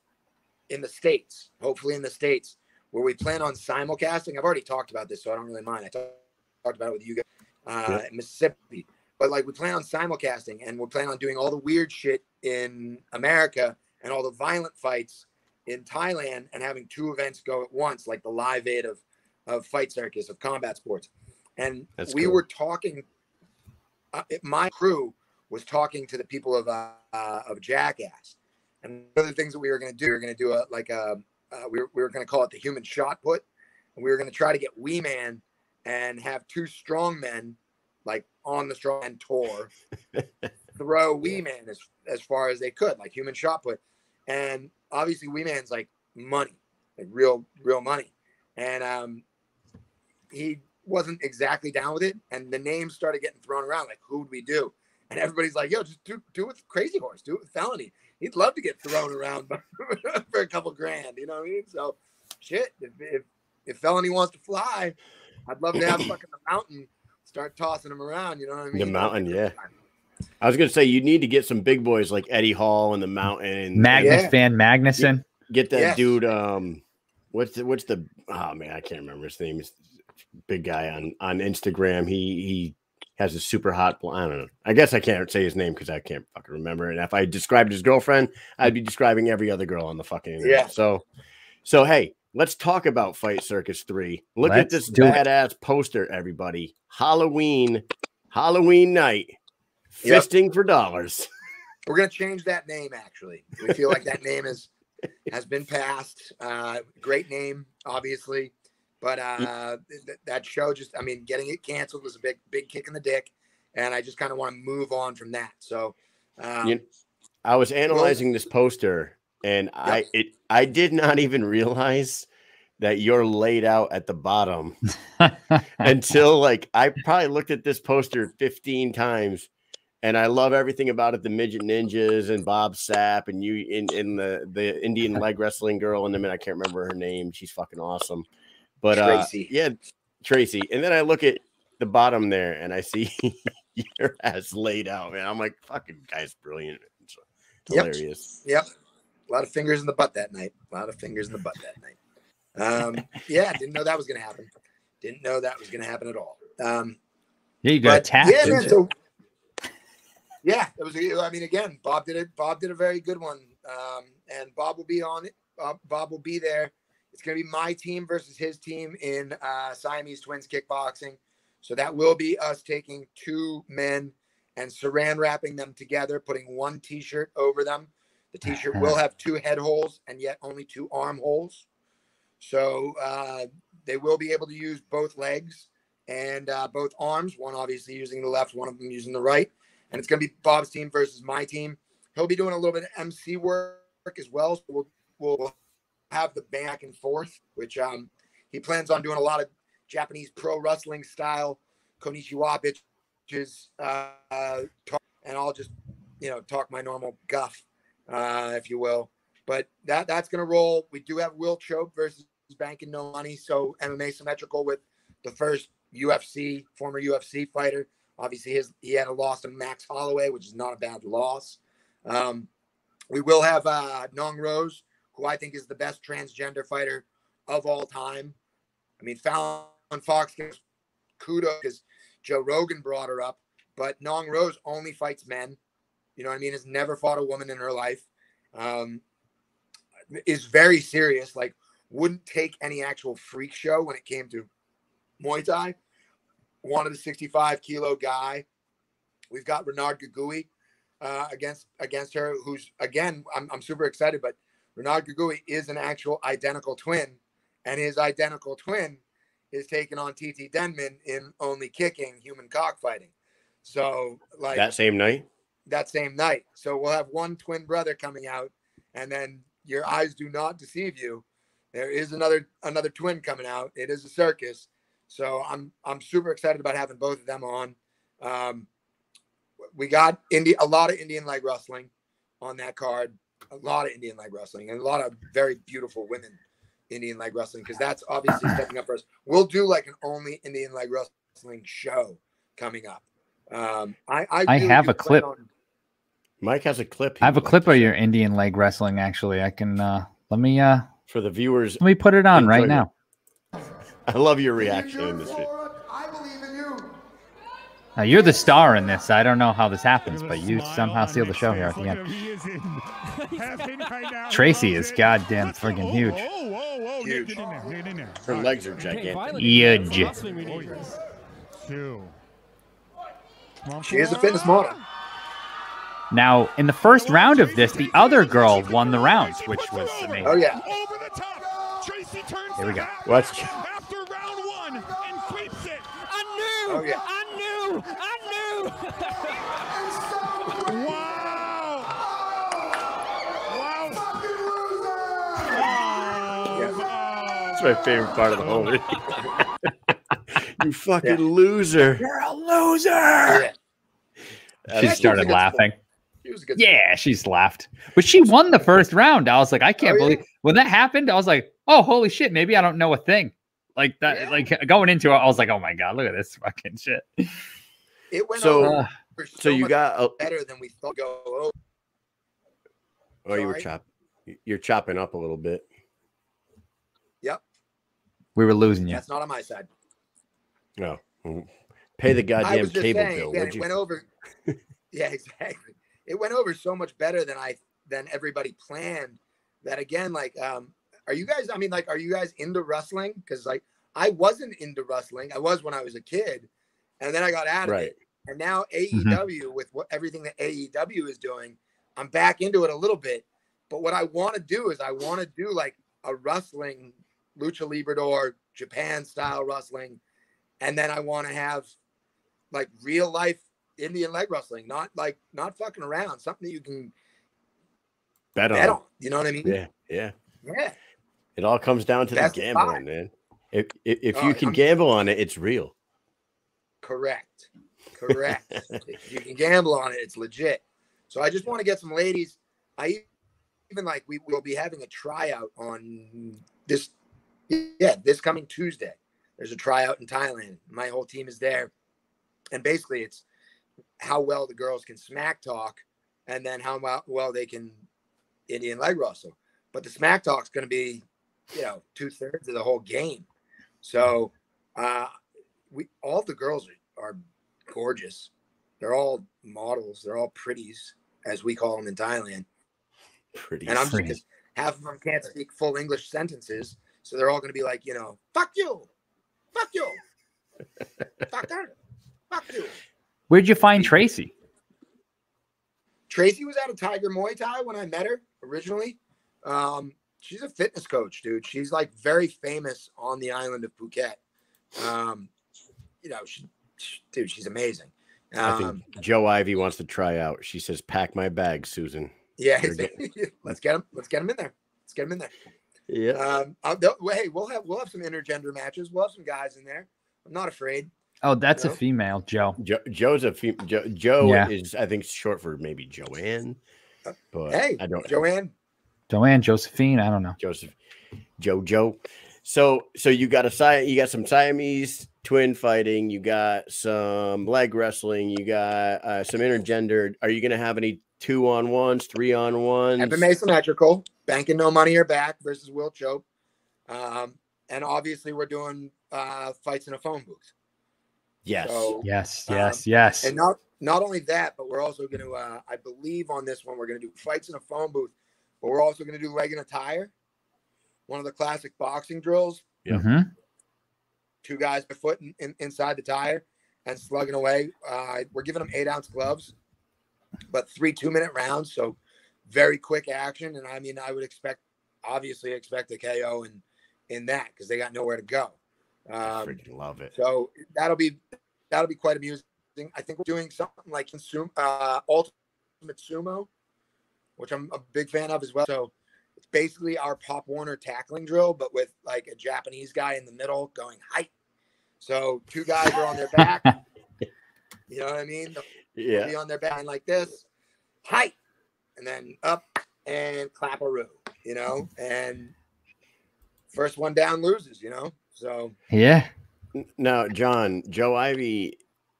S3: in the states, hopefully in the states, where we plan on simulcasting. I've already talked about this, so I don't really mind. I talked about it with you guys, uh, yeah. in Mississippi, but like we plan on simulcasting, and we're planning on doing all the weird shit in America and all the violent fights in Thailand, and having two events go at once, like the live aid of of fight circus of combat sports. And That's we cool. were talking. Uh, my crew was talking to the people of uh, of Jackass, and one of the things that we were going to do, we were going to do a like a uh, we were, we were going to call it the human shot put, and we were going to try to get Wee Man and have two strong men like on the strong man tour throw Wee Man as as far as they could, like human shot put, and obviously Wee Man's like money, like real real money, and um, he wasn't exactly down with it, and the names started getting thrown around, like who would we do? And everybody's like, "Yo, just do do it with Crazy Horse, do it with Felony." He'd love to get thrown around for a couple grand, you know what I mean? So, shit, if, if if Felony wants to fly, I'd love to have fucking the mountain start tossing him around. You know what I mean?
S1: The mountain, yeah. I was gonna say you need to get some big boys like Eddie Hall and the mountain.
S2: Magnus yeah. Ver Magnusson.
S1: Get, get that yes. dude. Um, what's the what's the? Oh man, I can't remember his name. It's big guy on on Instagram. He he has a super hot. I don't know. I guess I can't say his name because I can't fucking remember. And if I described his girlfriend, I'd be describing every other girl on the fucking internet. Yeah. So, so hey, let's talk about Fight Circus Three. Look let's at this badass it. poster, everybody. Halloween, Halloween night, fisting yep. for dollars.
S3: We're gonna change that name. Actually, we feel like that name is has been passed. Uh, great name, obviously. But uh, th- that show just, I mean, getting it canceled was a big, big kick in the dick, and I just kind of want to move on from that. So, um, you
S1: I was analyzing well, this poster, and yep. I it I did not even realize that you're laid out at the bottom until like I probably looked at this poster 15 times and I love everything about it. The midget ninjas and Bob Sapp and you in, in the the Indian leg wrestling girl. And then I can't remember her name. She's fucking awesome. But uh, Tracy. yeah, Tracy. And then I look at the bottom there and I see your ass laid out, man. I'm like, fucking guy's brilliant. It's hilarious.
S3: Yep. yep. A lot of fingers in the butt that night. A lot of fingers in the butt that night. Um, yeah, didn't know that was going to happen. Didn't know that was going to happen at all. Um,
S2: yeah, you got attacked. Yeah, man, so,
S3: yeah, it was. I mean, again, Bob did it. Bob did a very good one, um, and Bob will be on it. Bob, Bob will be there it's going to be my team versus his team in uh, Siamese Twins kickboxing. So that will be us taking two men and saran wrapping them together, putting one t shirt over them. The t shirt will have two head holes and yet only two arm holes. So uh, they will be able to use both legs and uh, both arms, one obviously using the left, one of them using the right. And it's going to be Bob's team versus my team. He'll be doing a little bit of MC work as well. So we'll, we'll have the back and forth, which um, he plans on doing a lot of Japanese pro wrestling style Konichiwa bitches, uh, talk, and I'll just, you know, talk my normal guff, uh, if you will. But that that's gonna roll. We do have Will Chope versus Banking No Money, so MMA symmetrical with the first UFC former UFC fighter. Obviously, his he had a loss to Max Holloway, which is not a bad loss. Um, we will have uh, Nong Rose who I think is the best transgender fighter of all time. I mean, Fallon Fox gets kudos because Joe Rogan brought her up, but Nong Rose only fights men. You know what I mean? Has never fought a woman in her life. Um, is very serious. Like, wouldn't take any actual freak show when it came to Muay Thai. Wanted a 65 kilo guy. We've got Renard Gagui, uh, against against her. Who's again, I'm I'm super excited. But Renard Gugui is an actual identical twin, and his identical twin is taking on TT Denman in only kicking human cockfighting. So like
S1: that same night.
S3: That same night. So we'll have one twin brother coming out, and then your eyes do not deceive you. There is another another twin coming out. It is a circus. So I'm I'm super excited about having both of them on. Um, we got Indi- a lot of Indian leg wrestling on that card. A lot of Indian leg wrestling and a lot of very beautiful women Indian leg wrestling because that's obviously stepping up for us. We'll do like an only Indian leg wrestling show coming up. Um, I I,
S2: I have a clip. On...
S1: Mike has a clip.
S2: I have a clip of your Indian leg wrestling. Actually, I can uh, let me uh
S1: for the viewers.
S2: Let me put it on right now.
S1: I love your reaction in this video.
S2: Now you're the star in this. I don't know how this happens, but you somehow seal the show here at the end. Tracy is goddamn friggin' huge.
S1: Huge. Her legs are gigantic.
S2: Huge.
S3: She is a fitness model.
S2: Now, in the first round of this, the other girl won the round, which was amazing.
S3: Oh yeah.
S2: Here we go.
S1: Watch.
S4: After round one and sweeps it.
S5: I knew.
S3: Oh yeah.
S5: I knew. I knew.
S4: wow. Wow.
S1: That's my favorite part of the whole video. you fucking yeah. loser.
S2: You're a loser.
S3: Yeah.
S2: She started laughing.
S3: She
S2: yeah, she's laughed. But she won the first round. I was like, I can't oh, believe yeah. when that happened. I was like, oh, holy shit, maybe I don't know a thing. Like that, yeah. like going into it, I was like, oh my god, look at this fucking shit.
S3: It went
S1: so,
S3: over
S1: so, so you got
S3: a, better than we thought. Go over.
S1: Oh, you were chopping. You're chopping up a little bit.
S3: Yep.
S2: We were losing you.
S3: That's not on my side.
S1: No. Pay the goddamn cable
S3: saying,
S1: bill.
S3: Yeah,
S1: would
S3: it
S1: you?
S3: went over. yeah, exactly. It went over so much better than I than everybody planned. That again, like, um, are you guys? I mean, like, are you guys into wrestling? Because like, I wasn't into wrestling. I was when I was a kid, and then I got out of
S1: Right.
S3: it. And now mm-hmm. AEW with what everything that AEW is doing, I'm back into it a little bit. But what I want to do is I want to do like a wrestling lucha librador Japan style wrestling, and then I want to have like real life Indian leg wrestling, not like not fucking around, something that you can
S1: Bet on.
S3: bet on. You know what I mean?
S1: Yeah, yeah.
S3: Yeah.
S1: It all comes down to
S3: That's
S1: the gambling, man. If if, if
S3: Oh,
S1: you can
S3: I'm-
S1: gamble on it, it's real.
S3: Correct. Correct. if you can gamble on it, it's legit. So I just want to get some ladies. I even like we will be having a tryout on this yeah, this coming Tuesday. There's a tryout in Thailand. My whole team is there. And basically it's how well the girls can smack talk and then how well, well they can Indian leg wrestle. But the smack talk's going to be, you know, two thirds of the whole game. So uh, we all the girls are, are gorgeous. They're all models. They're all pretties, as we call them in Thailand.
S1: Pretty.
S3: And I'm just half of them can't speak full English sentences, so they're all going to be like, you know, fuck you, fuck you, fuck her, fuck you.
S2: Where'd you find Tracy?
S3: Tracy was out of Tiger Muay Thai when I met her originally. Um, she's a fitness coach, dude. She's like very famous on the island of Phuket. Um, you know, she, she- dude, she's amazing.
S1: I
S3: Um,
S1: think Joe Ivy wants to try out. She says, "Pack my bag, Susan."
S3: yeah, let's get him. Let's get him in there. Let's get him in there.
S1: Yeah.
S3: Um, I'll, hey, we'll have we'll have some intergender matches. We'll have some guys in there. I'm not afraid.
S2: Oh, that's a female, Joe.
S1: Joe, Joe's a fem- Joe, Joe
S2: Yeah.
S1: is I think short for maybe Joanne, but
S3: hey,
S1: I don't
S3: Joanne.
S2: Joanne, Josephine, I don't know.
S1: Joseph Jojo. So so you got a Si- you got some Siamese twin fighting, you got some leg wrestling, you got uh, some intergendered. Are you gonna have any two on ones, three on ones?
S3: MMA symmetrical, banking no money or back versus Will Chope. Um, and obviously we're doing uh, fights in a phone booth.
S1: Yes.
S3: So,
S2: Yes,
S3: Um,
S2: yes, yes.
S3: and not not only that, but we're also going to, uh, I believe, on this one we're going to do fights in a phone booth, but we're also going to do leg in a tire, one of the classic boxing drills.
S1: Yeah.
S2: Mhm.
S3: Two guys by foot in, in, inside the tire and slugging away. Uh, we're giving them eight ounce gloves. but three two minute rounds, so very quick action. And I mean, I would expect, obviously, expect a KO in in that because they got nowhere to go.
S1: I
S3: Um,
S1: freaking love it.
S3: so that'll be that'll be quite amusing. I think we're doing something like consume uh, Ultimate Sumo, which I'm a big fan of as well. So it's basically our Pop Warner tackling drill, but with like a Japanese guy in the middle going height. So two guys are on their back. you know what I mean? They'll
S1: Yeah.
S3: be on their back like this, height, and then up and clap a claparoo. You know, and first one down loses. You know, so
S2: Yeah.
S1: Now, John, Joe Ivy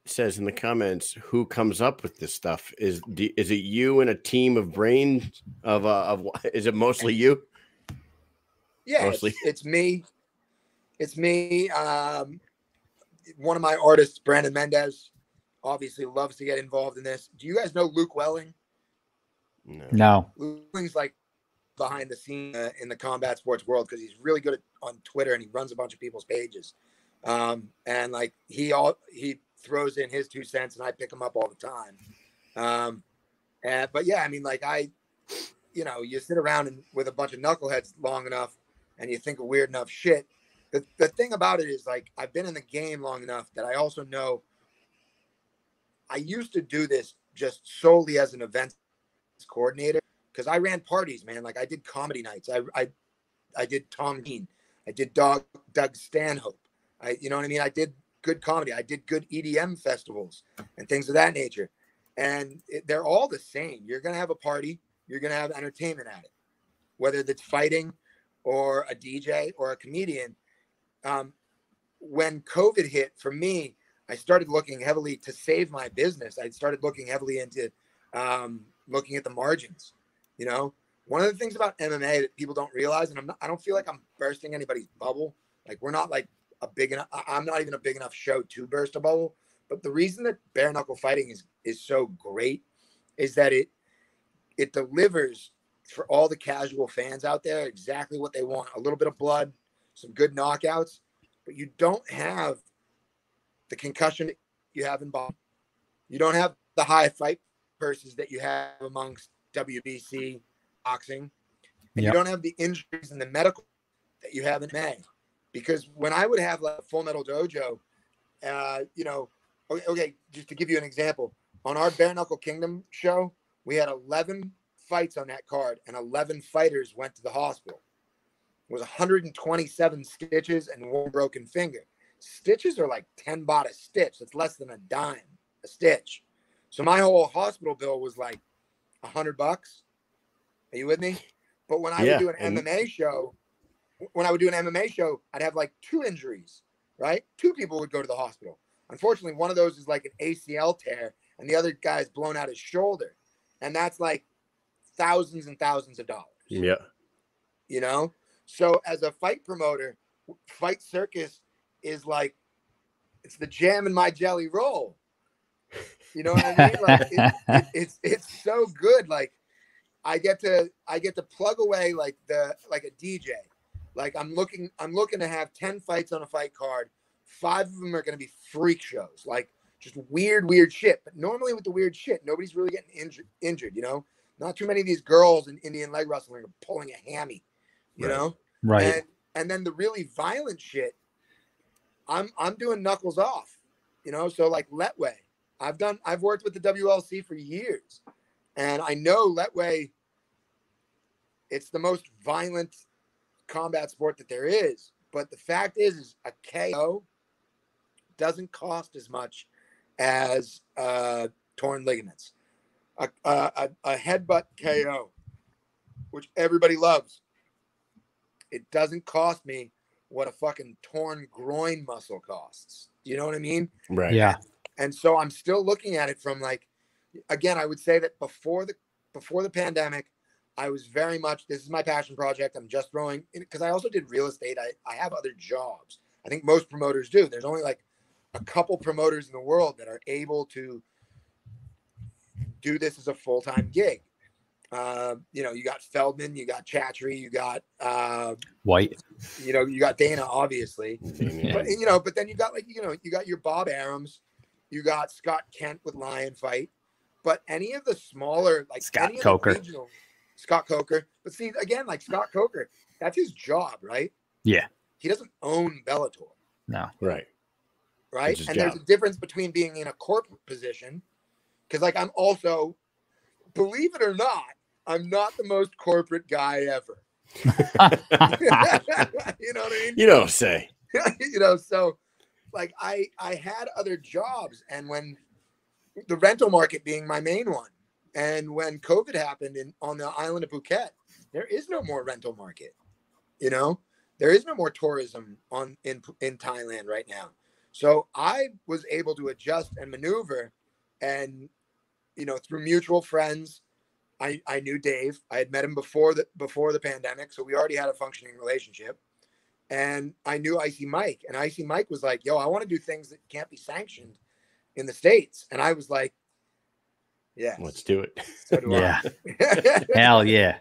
S1: says in the comments, "Who comes up with this stuff? Is is it you and a team of brains of uh, of is it mostly you?
S3: Yeah,
S1: Mostly.
S3: It's, it's me. It's me. Um, one of my artists, Brandon Mendez, obviously loves to get involved in this. Do you guys know Luke Welling?
S1: No.
S2: No.
S3: Luke Welling's like behind the scene uh, in the combat sports world because he's really good at, on Twitter and he runs a bunch of people's pages. Um, and like he all he throws in his two cents and I pick him up all the time. Um, and but yeah, I mean, like I, you know, you sit around and with a bunch of knuckleheads long enough, and you think of weird enough shit. The the thing about it is like I've been in the game long enough that I also know. I used to do this just solely as an events coordinator because I ran parties, man. Like I did comedy nights. I I, I did Tom Dean. I did Doug Doug Stanhope. I you know what I mean. I did good comedy. I did good EDM festivals and things of that nature. And it, they're all the same. You're gonna have a party. You're gonna have entertainment at it, whether it's fighting or a DJ or a comedian. Um, when COVID hit, for me, I started looking heavily to save my business. I started looking heavily into um, looking at the margins. You know, one of the things about MMA that people don't realize, and I'm not, I don't feel like I'm bursting anybody's bubble. Like we're not like a big enough. I'm not even a big enough show to burst a bubble. But the reason that bare knuckle fighting is is so great is that it it delivers for all the casual fans out there exactly what they want: a little bit of blood, some good knockouts. But you don't have the concussion you have in boxing. You don't have the high fight purses that you have amongst WBC boxing. And
S2: Yep.
S3: you don't have the injuries and the medical that you have in MMA. Because when I would have like Full Metal Dojo, uh, you know, okay, okay, just to give you an example, on our Bare Knuckle Kingdom show, we had 11 fights on that card, and 11 fighters went to the hospital. It was 127 stitches and one broken finger. Stitches are like 10 baht a stitch. That's less than a dime a stitch. So my whole hospital bill was like a hundred bucks. Are you with me? But when I
S1: Yeah,
S3: would do an MMA show, when I would do an MMA show, I'd have like two injuries, right? Two people would go to the hospital. Unfortunately, one of those is like an ACL tear, and the other guy's blown out his shoulder. And that's like thousands and thousands of dollars
S1: Yeah.
S3: you know so as a fight promoter fight circus is like it's the jam in my jelly roll you know what i mean like it, it, it's it's so good like i get to i get to plug away like the like a dj like i'm looking i'm looking to have 10 fights on a fight card. Five of them are going to be freak shows like just weird weird shit. But normally with the weird shit nobody's really getting injured injured you know? Not too many of these girls in indian leg wrestling are pulling a hammy you
S1: Right.
S3: know?
S2: Right.
S3: and and then the really violent shit i'm i'm doing knuckles off you know? So like Lethwei. I've done i've worked with the wlc for years and i know Lethwei it's the most violent combat sport that there is but the fact is is a ko doesn't cost as much as uh torn ligaments a, a, a a headbutt ko which everybody loves it doesn't cost me what a fucking torn groin muscle costs. You know what I mean?
S1: Right.
S2: yeah.
S3: And so I'm still looking at it from like, again, I would say that before the before the pandemic, I was very much this is my passion project. I'm just throwing because I also did real estate. I, I have other jobs. I think most promoters do. There's only like a couple promoters in the world that are able to do this as a full time gig. Uh, you know, you got Feldman, you got Chatri, you got uh,
S2: White.
S3: you know, you got Dana, obviously.
S1: Yeah.
S3: But you know, but then you got like you know, you got your Bob Arums, you got Scott Kent with Lion Fight, But any of the smaller, like
S2: Scott
S3: any of the
S2: Coker.
S3: regional- Scott Coker. But see, again, like Scott Coker, that's his job, right?
S2: Yeah.
S3: He doesn't own Bellator,
S2: No.
S1: Right.
S3: right?
S1: his
S3: And there's a difference between being in a corporate position, because like I'm also, believe it or not, I'm not the most corporate guy ever. you know what I mean?
S1: You don't say.
S3: you know, so like I I had other jobs, and when the rental market being my main one, and when COVID happened in on the island of Phuket, there is no more rental market. You know, there is no more tourism on in in Thailand right now. So I was able to adjust and maneuver, and you know, through mutual friends. I, I knew Dave. I had met him before the before the pandemic, so we already had a functioning relationship and I knew Icey Mike, and Icey Mike was like, "Yo, I want to do things that can't be sanctioned in the states," and I was like, "Yeah,
S1: Let's do it.
S3: so do
S2: Yeah. Hell yeah.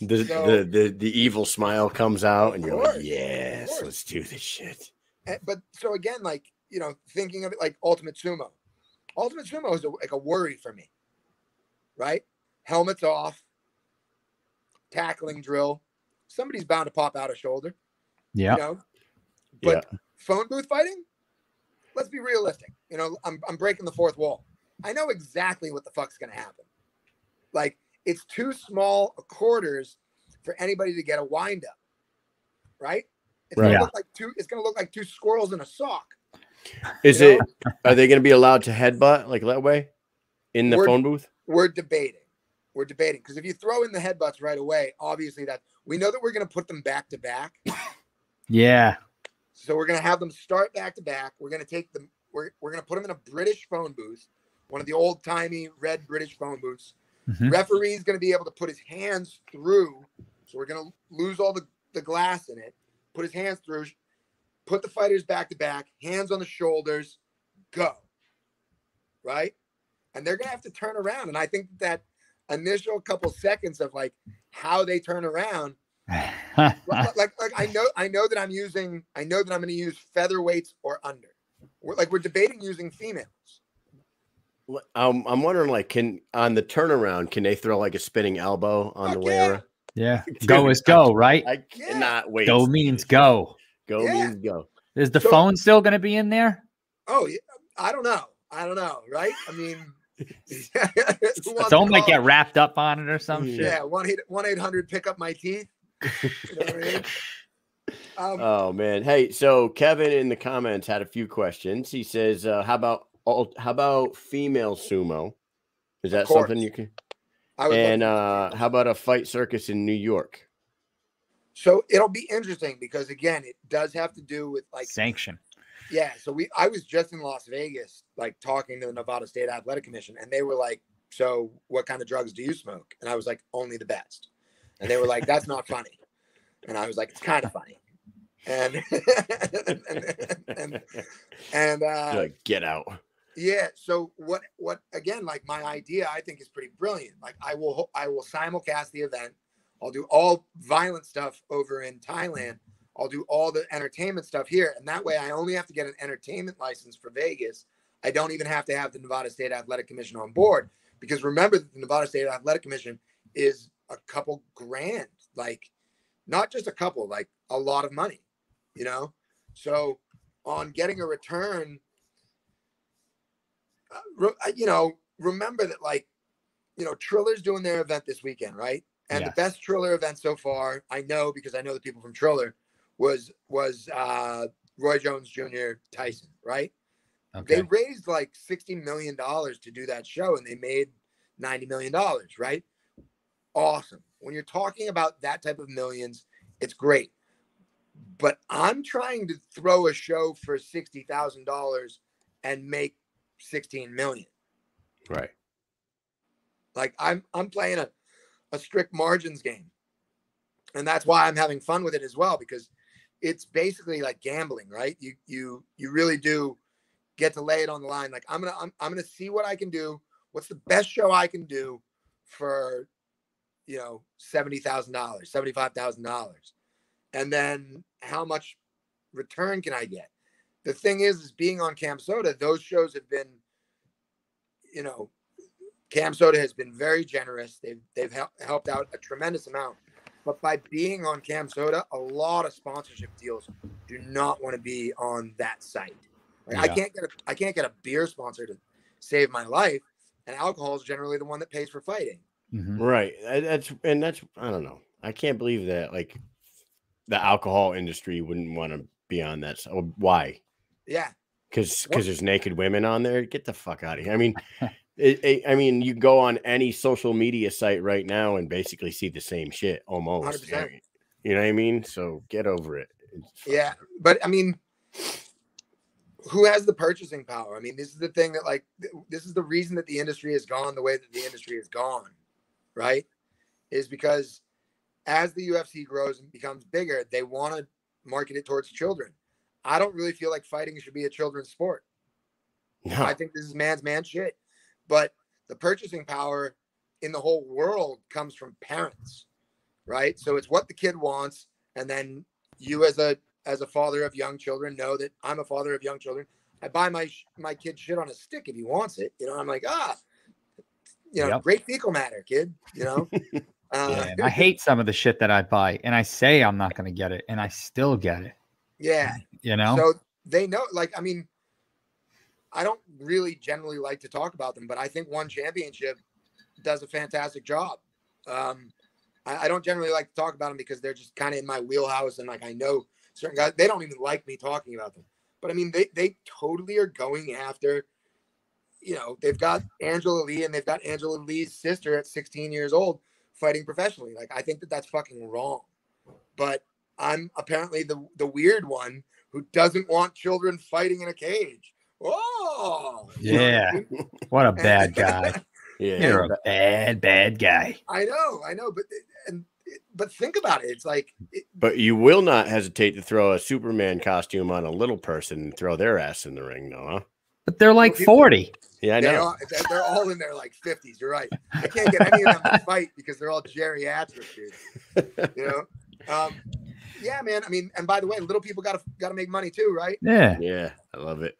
S1: The,
S3: So-
S1: the, the the evil smile comes out, and you're like,
S3: course, of
S1: yes, let's do this shit.
S3: And- but so again, like you know, thinking of it like Ultimate Sumo, Ultimate Sumo is a, like a worry for me, right? Helmets off, tackling drill. Somebody's bound to pop out a shoulder,
S2: Yeah.
S3: you know. But phone booth fighting, let's be realistic. You know, I'm, I'm breaking the fourth wall. I know exactly what the fuck's going to happen. Like, it's too small a quarters for anybody to get a wind up, right? It's
S1: Right.
S3: gonna
S2: Yeah.
S3: look like two. It's gonna look like two squirrels in a sock.
S1: Is
S3: You
S1: it? Are they going to be allowed to headbutt like that way in the
S3: We're-
S1: phone booth?
S3: We're debating. We're debating because if you throw in the headbutts right away, obviously that we know that we're gonna put them back to back.
S2: Yeah.
S3: So we're gonna have them start back to back. We're gonna take them. We're, we're gonna put them in a British phone booth, one of the old timey red British phone booths.
S2: Mhm.
S3: Referee's gonna be able to put his hands through. So we're gonna lose all the, the glass in it. Put his hands through. Put the fighters back to back. Hands on the shoulders. Go. Right. And they're gonna have to turn around. And I think that initial couple seconds of like how they turn around like, like like I know I know that I'm using I know that I'm going to use featherweights or under. We're like we're debating using females.
S1: What- Um, I'm wondering, like, can on the turnaround, can they throw like a spinning elbow on the way
S3: yeah.
S1: around?
S2: yeah. Go is go, right?
S1: I cannot wait.
S2: Go means go.
S1: Go
S3: Yeah.
S1: means go.
S2: Is the
S3: So-
S2: phone still going to be in there?
S3: Oh, yeah, I don't know. I don't know, right? I mean, who wants
S2: Its might get wrapped up on it or some
S1: Yeah.
S2: shit.
S3: yeah one eight one eight hundred pick up my teeth. You know I mean? Um,
S1: Oh man. Hey, so Kevin in the comments had a few questions. He says, uh, "How about all? How about female sumo? Is that something you can?
S3: I would
S1: And uh, how about a fight circus in New York?
S3: so it'll be interesting because again, it does have to do with like
S2: Sanction.
S3: Yeah, so we I was just in Las Vegas, like talking to the Nevada State Athletic Commission, and they were like, "So, what kind of drugs do you smoke?" And I was like, "Only the best." And they were like, "That's not funny," and I was like, "It's kind of funny." And and and, and uh,
S1: like, get out.
S3: Yeah, so what what again? Like my idea, I think is pretty brilliant. Like I will I will simulcast the event. I'll do all violent stuff over in Thailand. I'll do all the entertainment stuff here, and that way I only have to get an entertainment license for Vegas. I don't even have to have the Nevada State Athletic Commission on board because remember the Nevada State Athletic Commission is a couple grand, like not just a couple, like a lot of money, you know. So on getting a return re- you know, remember that like, you know, Triller's doing their event this weekend, right? And
S2: Yes.
S3: the best Triller event so far, I know because I know the people from Triller, was was uh Roy Jones Jr. Tyson, right?
S2: Okay.
S3: They raised like sixty million dollars to do that show, and they made ninety million dollars, right? Awesome. When you're talking about that type of millions, it's great. But I'm trying to throw a show for sixty thousand dollars and make sixteen million.
S1: Right.
S3: Like I'm I'm playing a, a strict margins game. And that's why I'm having fun with it as well, because it's basically like gambling, right? You you you really do get to lay it on the line. Like I'm gonna I'm, I'm gonna see what I can do. What's the best show I can do for you know seventy thousand dollars, seventy five thousand dollars, and then how much return can I get? The thing is, is being on CamSoda, those shows have been, you know, CamSoda has been very generous. They've they've hel- helped out a tremendous amount. But by being on CamSoda, a lot of sponsorship deals do not want to be on that site. Like I can't get a I can't get a beer sponsor to save my life, and alcohol is generally the one that pays for fighting.
S2: Mhm.
S1: Right. That's and that's I don't know. I can't believe that like the alcohol industry wouldn't want to be on that. So why?
S3: Yeah,
S1: Because because there's naked women on there. Get the fuck out of here. I mean, it, it- I mean, you go on any social media site right now and basically see the same shit almost.
S3: 100%.
S1: You know what I mean? So get over it.
S3: Yeah. But I mean, who has the purchasing power? I mean, this is the thing that like this is the reason that the industry has gone the way that the industry has gone, right? Is because as the UFC grows and becomes bigger, they want to market it towards children. I don't really feel like fighting should be a children's sport.
S1: No.
S3: I think this is man's man shit. But the purchasing power in the whole world comes from parents, right? So it's what the kid wants, and then you as a as a father of young children know that I'm a father of young children. I buy my my kid shit on a stick if he wants it. You know, I'm like ah, you know,
S2: Yep.
S3: great fecal matter, kid. You know, uh,
S2: Yeah, and I hate some of the shit that I buy, and I say I'm not going to get it, and I still get it.
S3: Yeah.
S2: You know?
S3: So they know, like, I mean, I don't really generally like to talk about them, but I think One Championship does a fantastic job. Um, I, I don't generally like to talk about them because they're just kind of in my wheelhouse, and like I know certain guys, they don't even like me talking about them. But I mean, they they totally are going after. You know, they've got Angela Lee, and they've got Angela Lee's sister at 16 years old fighting professionally. Like, I think that that's fucking wrong. But I'm apparently the the weird one who doesn't want children fighting in a cage. Oh, you know what I
S2: Yeah. what a bad guy.
S1: yeah.
S2: You're a bad, bad guy.
S3: I know, I know, but and but think about it. It's like it,
S1: But you will not hesitate to throw a Superman costume on a little person and throw their ass in the ring, though, huh?
S2: But they're like
S3: Okay.
S2: 40.
S1: Yeah, I
S3: they
S1: know.
S3: are, they're, they're all in their like fifties. You're right. I can't get any of them to fight because they're all geriatric, dude. You know. Um, yeah, man. I mean, and by the way, little people got to got to make money too, right?
S2: Yeah.
S1: Yeah, I love it.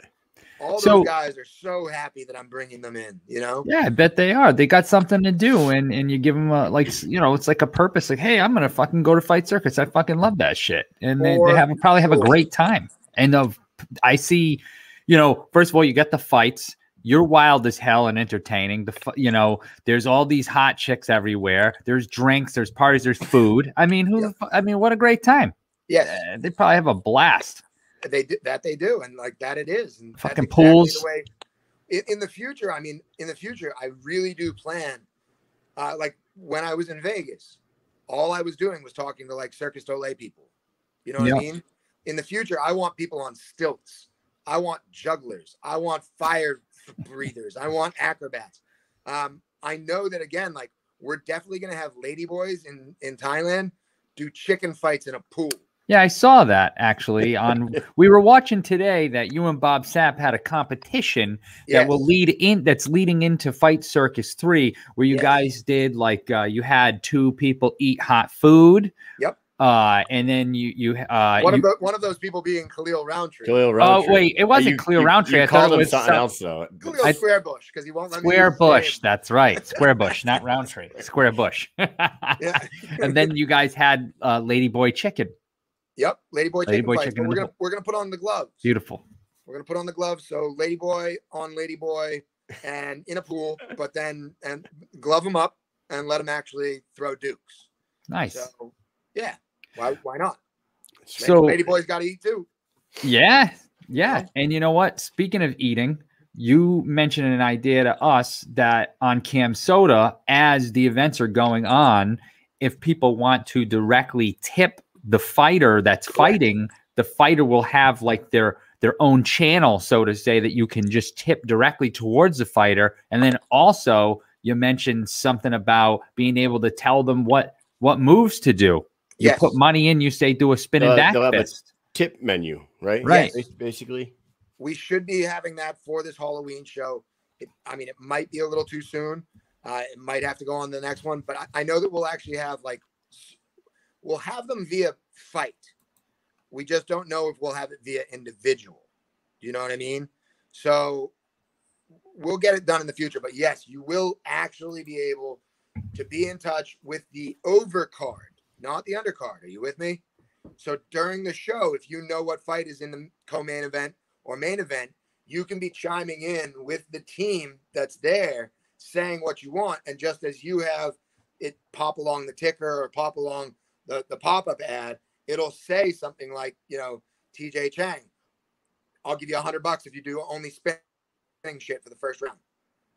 S3: All
S2: So-
S3: those guys are so happy that I'm bringing them in. You know.
S2: Yeah, I bet they are. They got something to do, and and you give them a like, you know, it's like a purpose. Like, hey, I'm gonna fucking go to fight circus. I fucking love that shit, and they,
S3: For
S2: they have probably have a great time. And of, I see, you know, first of all, you get the fights. You're wild as hell and entertaining. The you know, there's all these hot chicks everywhere. There's drinks. There's parties. There's food. I mean, who?
S3: Yeah.
S2: I mean, what a great time.
S3: Yeah,
S2: Uh, they probably have a blast.
S3: they do that they do and like that it is and
S2: Fucking
S3: exactly
S2: pools.
S3: the way in, in the future i mean in the future i really do plan uh like when i was in vegas all i was doing was talking to like circus Olay people you know what i mean in the future i want people on stilts i want jugglers i want fire breathers i want acrobats um i know that again like we're definitely going to have ladyboys in in thailand do chicken fights in a pool
S2: Yeah, I saw that actually on we were watching today that you and Bob Sapp had a competition that will lead in that's leading into Fight Circus 3 where you
S3: Yes.
S2: guys did like uh you had two people eat hot food.
S3: Yep.
S2: Uh and then you you uh
S3: one
S2: you,
S3: of the, one of those people being Khalil Roundtree.
S1: Khalil Roundtree.
S2: Oh wait, it wasn't
S1: You-
S2: Cleo
S1: you-
S2: Roundtree.
S1: You
S2: I thought
S1: called
S2: it was
S1: something
S2: some-
S1: else though.
S3: Khalil
S2: I-
S3: Square Bush because he won't let me.
S2: Square Bush. That's right. Square Bush, not Roundtree. Square Bush. And then you guys had uh Lady Boy Chicken.
S3: Yep. Ladyboy
S2: Lady
S3: chicken
S2: Boy chicken
S3: we're gonna we're gonna put on the gloves.
S2: Beautiful.
S3: We're gonna put on the gloves. So Ladyboy on Ladyboy and in a pool, but then and glove them up and let them actually throw dukes.
S2: Nice.
S3: So yeah, why why not?
S2: So
S3: Ladyboy's got to eat too.
S2: Yeah, yeah. And you know what? Speaking of eating, you mentioned an idea to us that on CamSoda, as the events are going on, if people want to directly tip the fighter that's fighting, the fighter will have like their their own channel, so to say, that you can just tip directly towards the fighter. And then also you mentioned something about being able to tell them what what moves to do. You
S3: Yes.
S2: put money in, you say do a spin
S1: They'll-
S2: back
S1: they'll have a-
S2: fist.
S1: Tip menu, right?
S2: Right.
S1: Bas- Basically.
S3: we should be having that for this Halloween show. It, I mean, it might be a little too soon. Uh, it might have to go on the next one, but I, I know that we'll actually have like we'll have them via fight. We just don't know if we'll have it via individual. Do you know what I mean? So we'll get it done in the future. But yes, you will actually be able to be in touch with the overcard, not the undercard. Are you with me? So during the show, if you know what fight is in the co-main event or main event, you can be chiming in with the team that's there, saying what you want. And just as you have it pop along the ticker or pop along the, the pop-up ad, it'll say something like, you know, TJ Chang, I'll give you a hundred bucks if you do only spinning shit for the first round.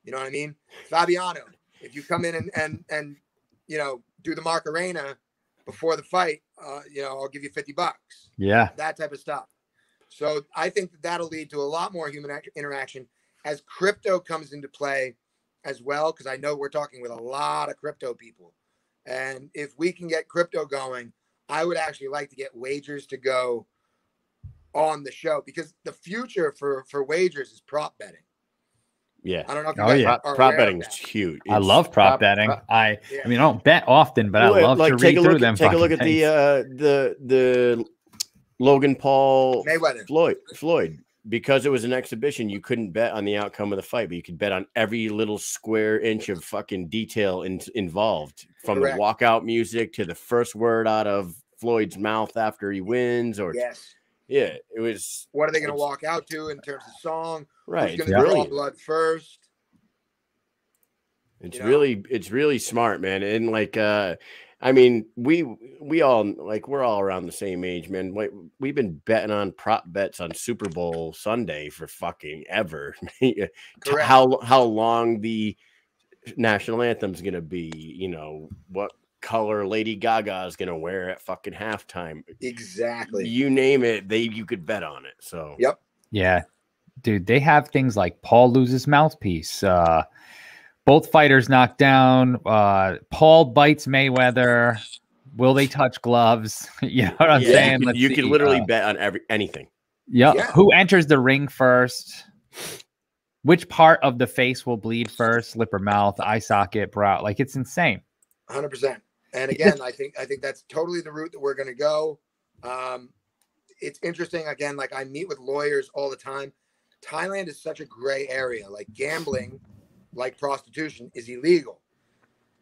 S3: You know what I mean? Fabiano, if you come in and and and you know do the Macarena before the fight, uh, you know I'll give you fifty bucks.
S2: Yeah,
S3: that type of stuff. So I think that that'll lead to a lot more human interaction as crypto comes into play as well. Because I know we're talking with a lot of crypto people, and if we can get crypto going, I would actually like to get wagers to go on the show because the future for for wagers is prop betting.
S1: Yeah.
S3: I don't know.
S2: oh yeah,
S1: prop, prop betting is huge.
S2: It's I love prop, prop betting. Prop, I yeah. I mean I don't bet often, but well, I love like, to read through them.
S1: Take a look at
S2: things.
S1: the uh the the Logan Paul
S3: Mayweather
S1: Floyd Floyd because it was an exhibition, you couldn't bet on the outcome of the fight, but you could bet on every little square inch of fucking detail in, involved, from Correct. the walkout music to the first word out of Floyd's mouth after he wins, or
S3: yes,
S1: yeah, it was.
S3: What are they going to walk out to in terms of song?
S1: Right,
S3: Who's going to draw blood first?
S1: It's you know? really, it's really smart, man. And like, uh, I mean, we we all like we're all around the same age, man. We've been betting on prop bets on Super Bowl Sunday for fucking ever. how how long the national anthem's gonna be? You know what color Lady Gaga is gonna wear at fucking halftime.
S3: Exactly.
S1: You name it, they you could bet on it. So
S3: yep.
S2: Yeah, dude, they have things like Paul loses mouthpiece. Uh, both fighters knocked down. Uh, Paul bites Mayweather. Will they touch gloves? you know what I'm yeah, saying?
S1: Let's you see. can literally uh, bet on every anything.
S2: Yeah. yeah. Who enters the ring first? Which part of the face will bleed first? Lip or mouth, eye socket, brow. Like it's insane.
S3: 100%. And again, I think I think that's totally the route that we're going to go. Um, it's interesting. Again, like I meet with lawyers all the time. Thailand is such a gray area. Like gambling, like prostitution, is illegal,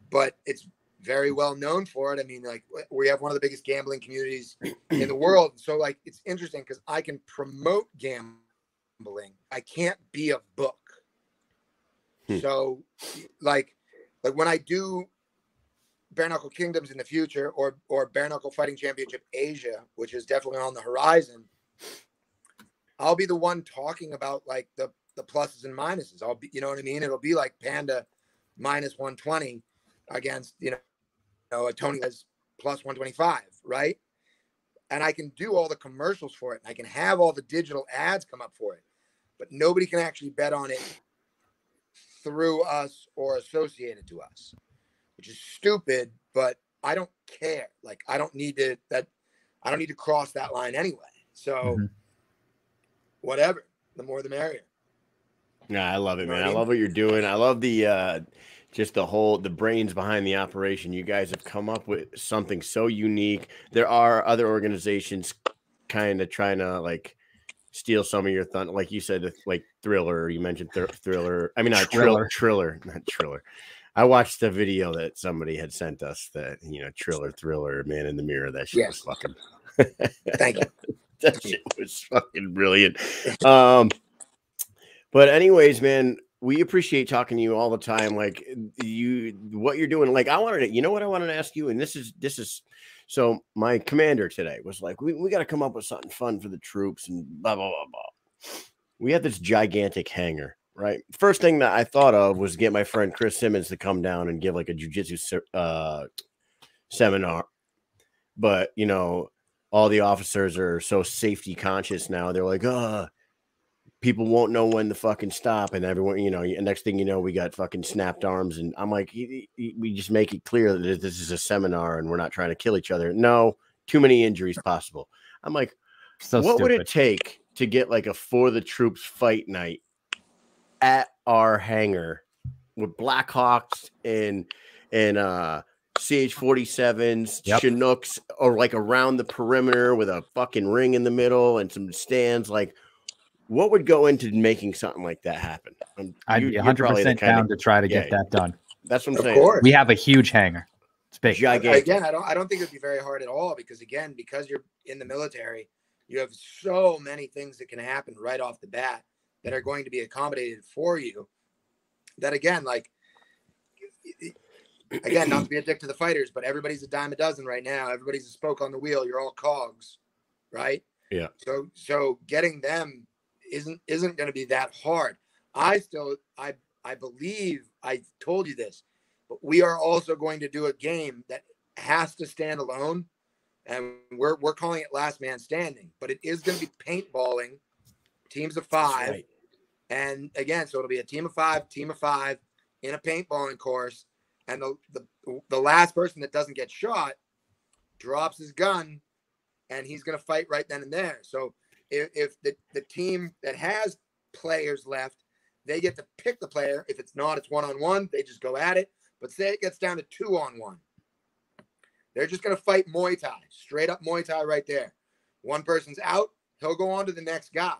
S3: but it's very well known for it. I mean, like we have one of the biggest gambling communities in the world. So like it's interesting because I can promote gambling. I can't be a book. Hmm. So like like when I do bare knuckle kingdoms in the future or or bare knuckle fighting championship asia which is definitely on the horizon i'll be the one talking about like the the pluses and minuses. I'll be you know what i mean? It'll be like panda minus 120 against you know, you know a tony has plus 125 right? And i can do all the commercials for it. And i can have all the digital ads come up for it but nobody can actually bet on it through us or associated to us which is stupid, but I don't care. Like I don't need to that I don't need to cross that line anyway. So mm-hmm. whatever, the more the merrier.
S1: Yeah, I love it, man. I love what you're doing. I love the uh just the whole the brains behind the operation. You guys have come up with something so unique. There are other organizations kind of trying to like steal some of your thunder, like you said, like Thriller. You mentioned th- Thriller. I mean, not Triller, Triller, not Triller. I watched the video that somebody had sent us that you know Triller Thriller Man in the Mirror. That shit yes. was fucking.
S3: Thank you.
S1: that shit was fucking brilliant. Um, but anyways, man, we appreciate talking to you all the time. Like you, what you're doing. Like I wanted to, you know what I wanted to ask you, and this is this is. So my commander today was like, we, we got to come up with something fun for the troops and blah blah blah blah. We had this gigantic hangar right? First thing that I thought of was get my friend Chris Simmons to come down and give like a jujitsu uh, seminar. But you know, all the officers are so safety conscious now. They're like, uh, people won't know when to fucking stop, and everyone, you know, and next thing you know, we got fucking snapped arms, and I'm like, we just make it clear that this is a seminar and we're not trying to kill each other. No, too many injuries possible. I'm like, so what stupid. would it take to get like a for the troops fight night at our hangar with Blackhawks and and uh CH47s, yep. Chinooks, or like around the perimeter with a fucking ring in the middle and some stands. Like, what would go into making something like that happen? Um,
S2: I'd
S1: you-
S2: be 100
S1: probably the
S2: percent
S1: kind of-
S2: down to try to get
S1: yeah.
S2: that done.
S1: That's what I'm
S3: Of
S1: saying.
S3: course.
S2: We have a huge hangar. It's big.
S1: Gigantic.
S3: Again, I don't I don't think it'd be very hard at all because again, because you're in the military, you have so many things that can happen right off the bat that are going to be accommodated for you. That again, like again, not to be a dick to the fighters, but everybody's a dime a dozen right now. Everybody's a spoke on the wheel. You're all cogs, right?
S1: Yeah.
S3: So so getting them isn't isn't going to be that hard. I still I I believe I told you this, but we are also going to do a game that has to stand alone, and we're we're calling it Last Man Standing, but it is going to be paintballing, teams of five,
S1: right.
S3: And again, so it'll be a team of five, team of five in a paintballing course, and the the, the last person that doesn't get shot drops his gun, and he's going to fight right then and there. So if, if the the team that has players left, they get to pick the player. If it's not, it's one on one. They just go at it. But say it gets down to two on one, they're just going to fight Muay Thai, straight up Muay Thai right there. One person's out, he'll go on to the next guy.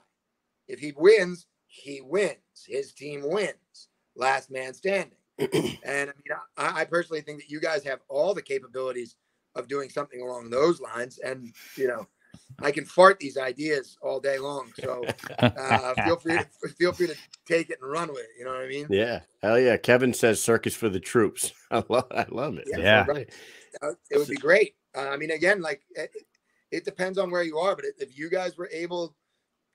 S3: If he wins, he wins. His team wins. Last man standing. and I mean, I, I personally think that you guys have all the capabilities of doing something along those lines. And you know, I can fart these ideas all day long. So uh, feel free to feel free to take it and run with it. You know what I mean?
S1: Yeah. Hell yeah. Kevin says circus for the troops. I love, I love it.
S3: Yeah.
S2: Yeah.
S1: Right.
S3: Uh, it would be great. Uh, I mean, again, like it, it depends on where you are, but if you guys were able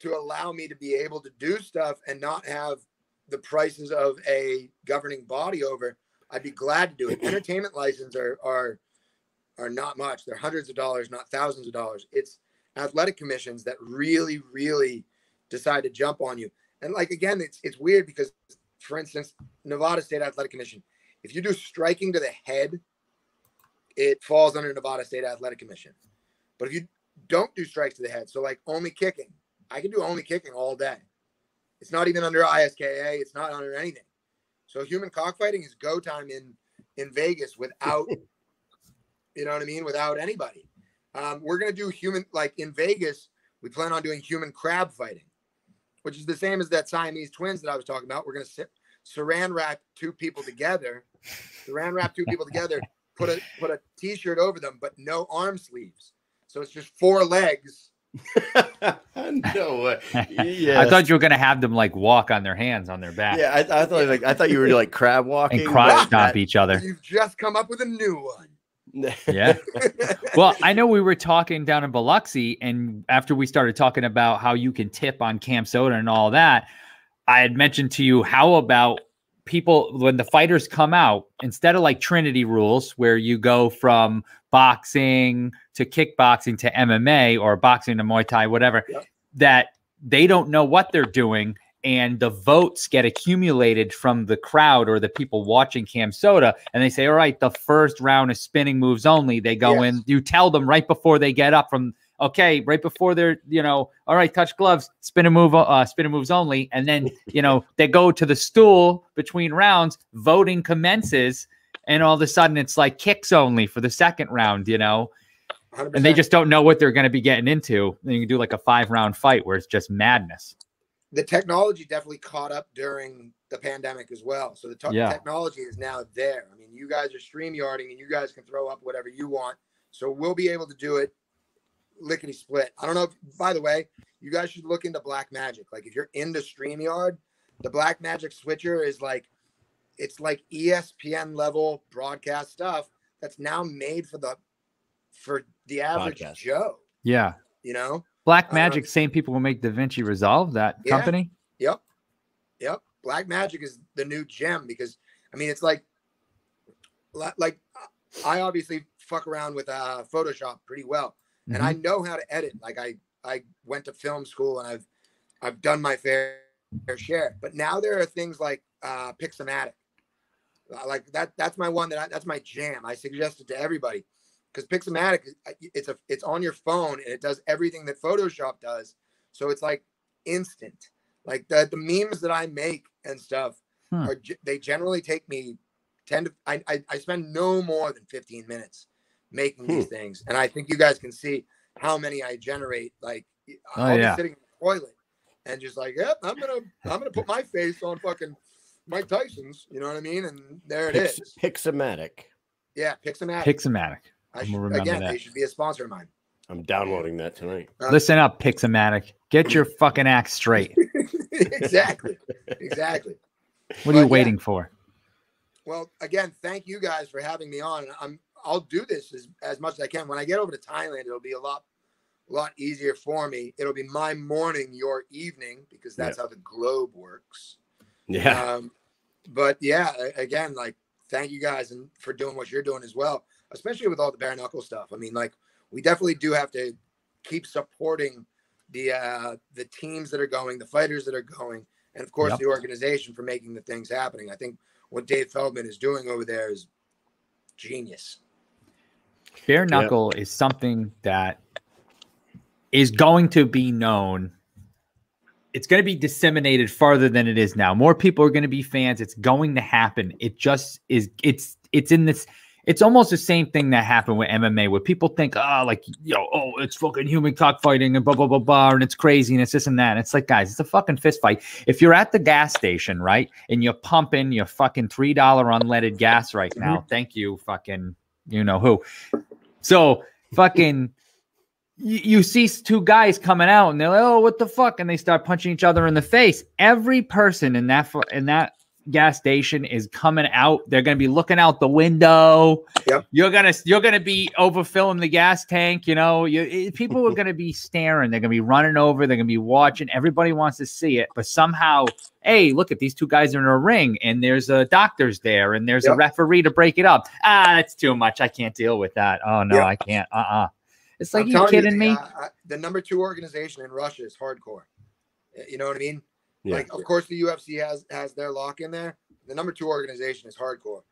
S3: to allow me to be able to do stuff and not have the prices of a governing body over, I'd be glad to do it. Entertainment license are are are not much. They're hundreds of dollars, not thousands of dollars. It's athletic commissions that really, really decide to jump on you. And like again, it's it's weird because, for instance, Nevada State Athletic Commission, if you do striking to the head, it falls under Nevada State Athletic Commission. But if you don't do strikes to the head, so like only kicking, I can do only kicking all day. It's not even under ISKA. It's not under anything. So human cockfighting is go time in in Vegas without, you know what I mean, without anybody. Um, we're gonna do human like in Vegas. We plan on doing human crab fighting, which is the same as that Siamese twins that I was talking about. We're gonna sit, saran wrap two people together, saran wrap two people together, put a put a t-shirt over them, but no arm sleeves. So it's just four legs.
S1: no way.
S2: I thought you were gonna have them like walk on their hands on their back
S1: Yeah, I, I thought like I thought you were like crab walking.
S2: and crotch
S1: but
S2: stomp each other.
S3: You've just come up with a new one.
S2: Yeah. Well, I know we were talking down in Biloxi, and after we started talking about how you can tip on CamSoda and all that, I had mentioned to you how about people when the fighters come out instead of like Trinity rules, where you go from boxing to kickboxing to MMA or boxing to Muay Thai, whatever,
S3: Yep.
S2: that they don't know what they're doing. And the votes get accumulated from the crowd or the people watching Cam Soda, and they say, "All right, the first round is spinning moves only." They go
S3: Yes.
S2: in. You tell them right before they get up from okay, right before they're you know, all right, touch gloves, spin a move, uh, spin a moves only, and then you know they go to the stool between rounds. Voting commences, and all of a sudden it's like kicks only for the second round. You know,
S3: 100%.
S2: and they just don't know what they're going to be getting into. Then you can do like a five round fight where it's just madness.
S3: the technology definitely caught up during the pandemic as well. So the te-
S2: Yeah.
S3: technology is now there. I mean, you guys are stream yarding and you guys can throw up whatever you want. So we'll be able to do it lickety split. I don't know if, by the way, you guys should look into Blackmagic. Like if you're into StreamYard, the Blackmagic switcher is like it's like E ESPN level broadcast stuff that's now made for the for the average
S1: Podcast.
S3: Joe,
S2: Yeah,
S3: you know?
S2: Black
S3: Uh,
S2: Magic, same people who make DaVinci Resolve that
S3: Yeah.
S2: company.
S3: Yep. Yep. Blackmagic is the new gem because I mean it's like like I obviously fuck around with uh Photoshop pretty well. And
S2: Mm-hmm.
S3: I know how to edit. Like I I went to film school and I've I've done my fair, fair share. But now there are things like uh Pixomatic. Like that that's my one that I, that's my jam. I suggest it to everybody because uh, it's a it's on your phone and it does everything that Photoshop does. So it's like instant. Like the the memes that I make and stuff
S2: Hmm.
S3: are they generally take me 10 to I, I I spend no more than 15 minutes making these things. And I think you guys can see how many I generate. Like
S2: Oh,
S3: I'll
S2: yeah.
S3: be sitting in the toilet and just like, yep, I'm gonna I'm gonna put my face on fucking Mike Tyson's. You know what I mean? And there it
S1: Pix-
S3: is.
S1: Pixomatic.
S3: Yeah, Pixomatic.
S2: Pixomatic.
S3: I
S2: I'm
S3: should,
S2: remember
S3: again,
S2: that.
S3: they should be a sponsor of mine.
S1: I'm downloading that tonight.
S3: Uh,
S2: Listen up, Pixomatic. Get your fucking act straight.
S3: exactly, exactly.
S2: What are you
S3: But, yeah.
S2: waiting for?
S3: Well, again, thank you guys for having me on. I'm I'll do this as, as much as I can. When I get over to Thailand, it'll be a lot a lot easier for me. It'll be my morning, your evening, because that's how the globe works.
S1: Yeah.
S3: Um, but yeah, again, like thank you guys and for doing what you're doing as well, especially with all the bare knuckle stuff. I mean, like we definitely do have to keep supporting the uh the teams that are going, the fighters that are going, and of course
S2: Yep.
S3: the organization for making the things happening. I think what Dave Feldman is doing over there is genius.
S2: Bare knuckle is something that is going to be known. It's going to be disseminated farther than it is now. More people are going to be fans. It's going to happen. It just is. It's it's in this. It's almost the same thing that happened with MMA, where people think, oh, like, yo, oh, it's fucking human cockfighting and blah blah blah blah, and it's crazy and it's this and that. And it's like, guys, it's a fucking fist fight. If you're at the gas station, right, and you're pumping your fucking three dollar unleaded gas right now, mm-hmm. thank you, fucking, you know who. So fucking you, you see two guys coming out and they're like, "Oh, what the fuck?" and they start punching each other in the face. Every person in that in that gas station is coming out. They're going to be looking out the window.
S3: Yep.
S2: You're gonna you're gonna be overfilling the gas tank. You know, you it- people are going to be staring. They're going to be running over. They're going to be watching. Everybody wants to see it, but somehow, hey, look at these two guys are in a ring, and there's a doctor's there, and there's a referee to break it up. Ah, that's too much. I can't deal with that. Oh no,
S3: Yep.
S2: I can't. Uh uh It's like you
S3: telling
S2: kidding
S3: the,
S2: me?
S3: uh, uh, the number two organization in Russia is hardcore. You know what I mean?
S1: Yeah.
S3: Like, of course, the UFC has has their lock in there. The number two organization is hardcore.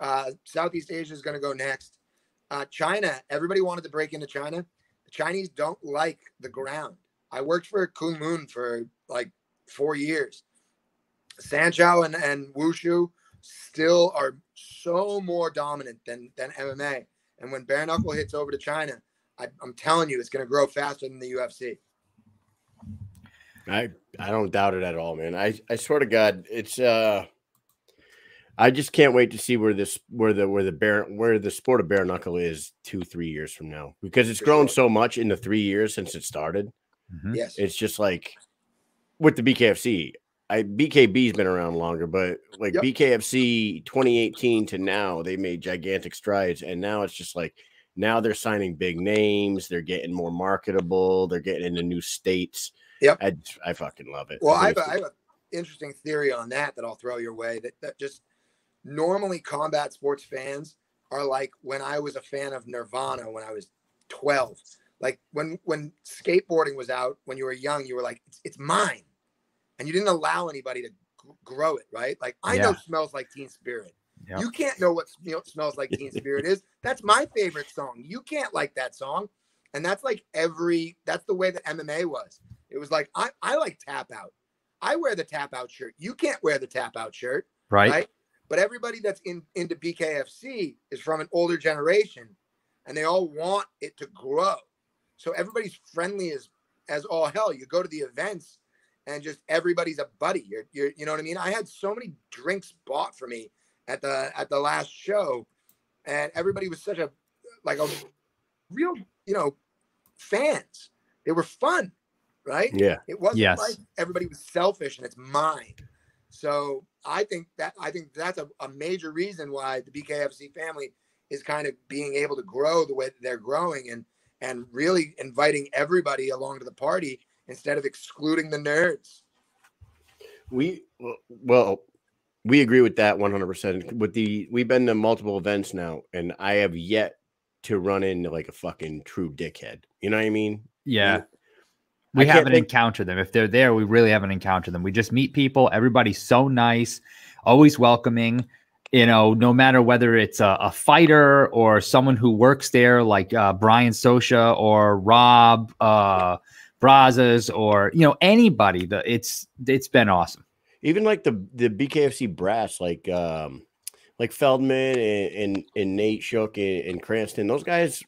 S3: Uh, Southeast Asia is going to go next. Uh, China, everybody wanted to break into China. The Chinese don't like the ground. I worked for Kunlun for like four years. Sanshou and, and Wushu still are so more dominant than, than MMA. And when bare knuckle hits over to China, I, I'm telling you, it's going to grow faster than the UFC.
S1: I I don't doubt it at all, man. I I swear to God, it's uh, I just can't wait to see where this where the where the bear where the sport of bare knuckle is two three years from now because it's grown so much in the three years since it started.
S2: Mhm.
S3: Yes.
S1: It's just like with the BKFC. I BKB's been around longer, but like
S3: Yep.
S1: BKFC 2018 to now, they made gigantic strides, and now it's just like now they're signing big names, they're getting more marketable, they're getting into new states.
S3: Yep.
S1: I I fucking love it.
S3: Well, I have, a, I have an interesting theory on that that I'll throw your way. That, that just normally combat sports fans are like when I was a fan of Nirvana when I was 12. Like when when skateboarding was out, when you were young, you were like, it's, it's mine. And you didn't allow anybody to grow it, right? Like I know smells like Teen Spirit.
S2: Yep.
S3: You can't know what sm- smells like Teen Spirit is. That's my favorite song. You can't like that song. And that's like every that's the way that MMA was. It was like I, I like tap out. I wear the tap out shirt. You can't wear the tap out shirt,
S2: Right?
S3: right? But everybody that's in into BKFC is from an older generation and they all want it to grow. So everybody's friendly as as all hell. You go to the events and just everybody's a buddy. You're, you're you know what I mean? I had so many drinks bought for me at the at the last show and everybody was such a like a real, you know, fans. They were fun, right?
S1: yeah.
S3: It wasn't
S2: Yes.
S3: like everybody was selfish and it's mine. So I think that I think that's a, a major reason why the BKFC family is kind of being able to grow the way they're growing and and really inviting everybody along to the party instead of excluding the nerds.
S1: We well, well, we agree with that 100%. With the we've been to multiple events now and I have yet to run into like a fucking true dickhead. You know what I mean?
S2: Yeah. We haven't encountered them. If they're there, we really haven't encountered them. We just meet people. Everybody's so nice, always welcoming. You know, no matter whether it's a, a fighter or someone who works there, like uh, Brian Sosha or Rob uh, Brazas, or you know anybody. The it's it's been awesome.
S1: Even like the the BKFC brass, like um like Feldman and and, and Nate Shook and, and Cranston, those guys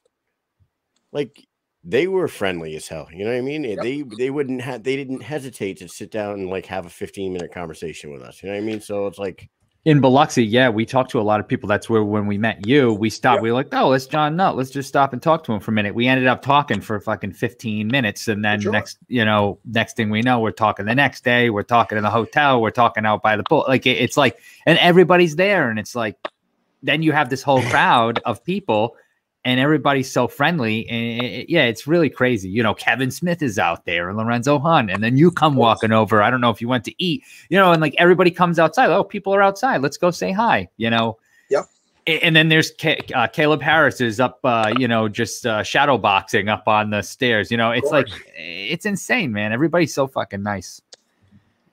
S1: like they were friendly as hell. You know what I mean?
S3: Yep.
S1: They they wouldn't have they didn't hesitate to sit down and like have a 15 minute conversation with us. You know what I mean? So it's like
S2: In Biloxi, yeah, we talked to a lot of people. That's where when we met you, we stopped.
S3: Yep.
S2: We were like, oh, let's Jon Nutt. Let's just stop and talk to him for a minute. We ended up talking for fucking 15 minutes. And then
S3: Sure.
S2: next, you know, next thing we know, we're talking the next day. We're talking in the hotel. We're talking out by the pool. Like it- it's like, and everybody's there. And it's like, then you have this whole crowd of people and everybody's so friendly. And it- it- yeah, it's really crazy. You know, Kevin Smith is out there and Lorenzo Hunt. And then you come walking over. I don't know if you went to eat, you know, and like everybody comes outside. Oh, people are outside. Let's go say hi, you know.
S3: Yep.
S2: And then there's Ca- uh, Caleb Harris is up, uh, you know, just uh, shadow boxing up on the stairs. You know, it's like it's insane, man. Everybody's so fucking nice.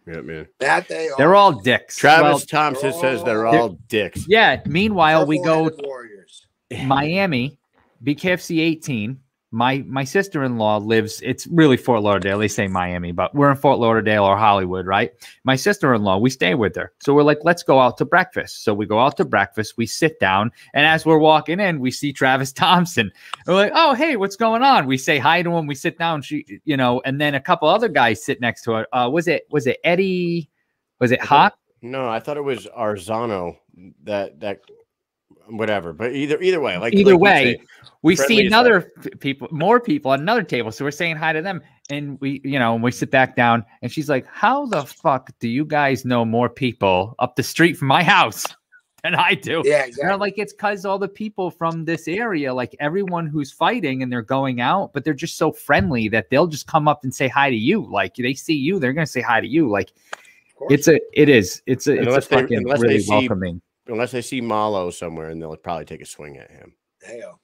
S1: yeah, man.
S3: That they are.
S2: They're all dicks.
S1: Travis
S2: Well,
S1: Thompson says they're
S3: They're-
S1: all dicks.
S2: yeah. Meanwhile, we go
S3: purple-headed warriors.
S2: Miami, BKFC 18. My my sister-in-law lives, it's really Fort Lauderdale. They say Miami, but we're in Fort Lauderdale or Hollywood, right? My sister-in-law, we stay with her. So we're like, let's go out to breakfast. So we go out to breakfast, we sit down, and as we're walking in, we see Travis Thompson. We're like, oh, hey, what's going on? We say hi to him, we sit down, she, you know, and then a couple other guys sit next to her. Uh, was it was it Eddie? Was it Hawk?
S1: No, I thought it was Arzano that that whatever. But either either way, like
S2: Either
S1: like
S2: way,
S1: say,
S2: we see another f- people, more people at another table. So we're saying hi to them, and we, you know, and we sit back down, and she's like, "How the fuck do you guys know more people up the street from my house than I do?"
S3: Yeah, exactly.
S2: I'm like, it's because all the people from this area, like everyone who's fighting and they're going out, but they're just so friendly that they'll just come up and say hi to you. Like they see you, they're gonna say hi to you. Like it's a, it is, it's a, it's a
S1: Unless they-
S2: fucking
S1: unless they
S2: really
S1: see-
S2: welcoming,
S1: unless they see Malo somewhere and they'll probably take a swing at him.
S3: Heyo.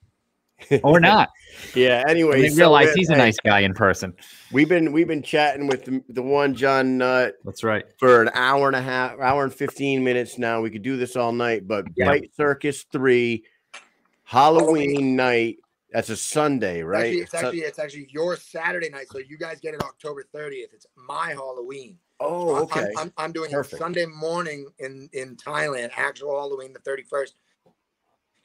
S2: or not.
S1: Yeah. Anyway,
S2: they
S1: so,
S2: realize he's a nice guy in person.
S1: We've been we've been chatting with the, the one Jon Nutt
S2: That's right.
S1: for an hour and a half, hour and 15 minutes now. We could do this all night, but
S2: Yeah.
S1: Fight Circus 3, Halloween night. That's a Sunday,
S3: It's
S1: right?
S3: Actually, it's
S1: So-
S3: actually it's actually your Saturday night, so you guys get it October 30th. It's my Halloween.
S1: Oh,
S3: I'm-
S1: okay.
S3: I'm, I'm, I'm doing
S1: Perfect.
S3: it Sunday morning in in Thailand. Actual Halloween, the 31st.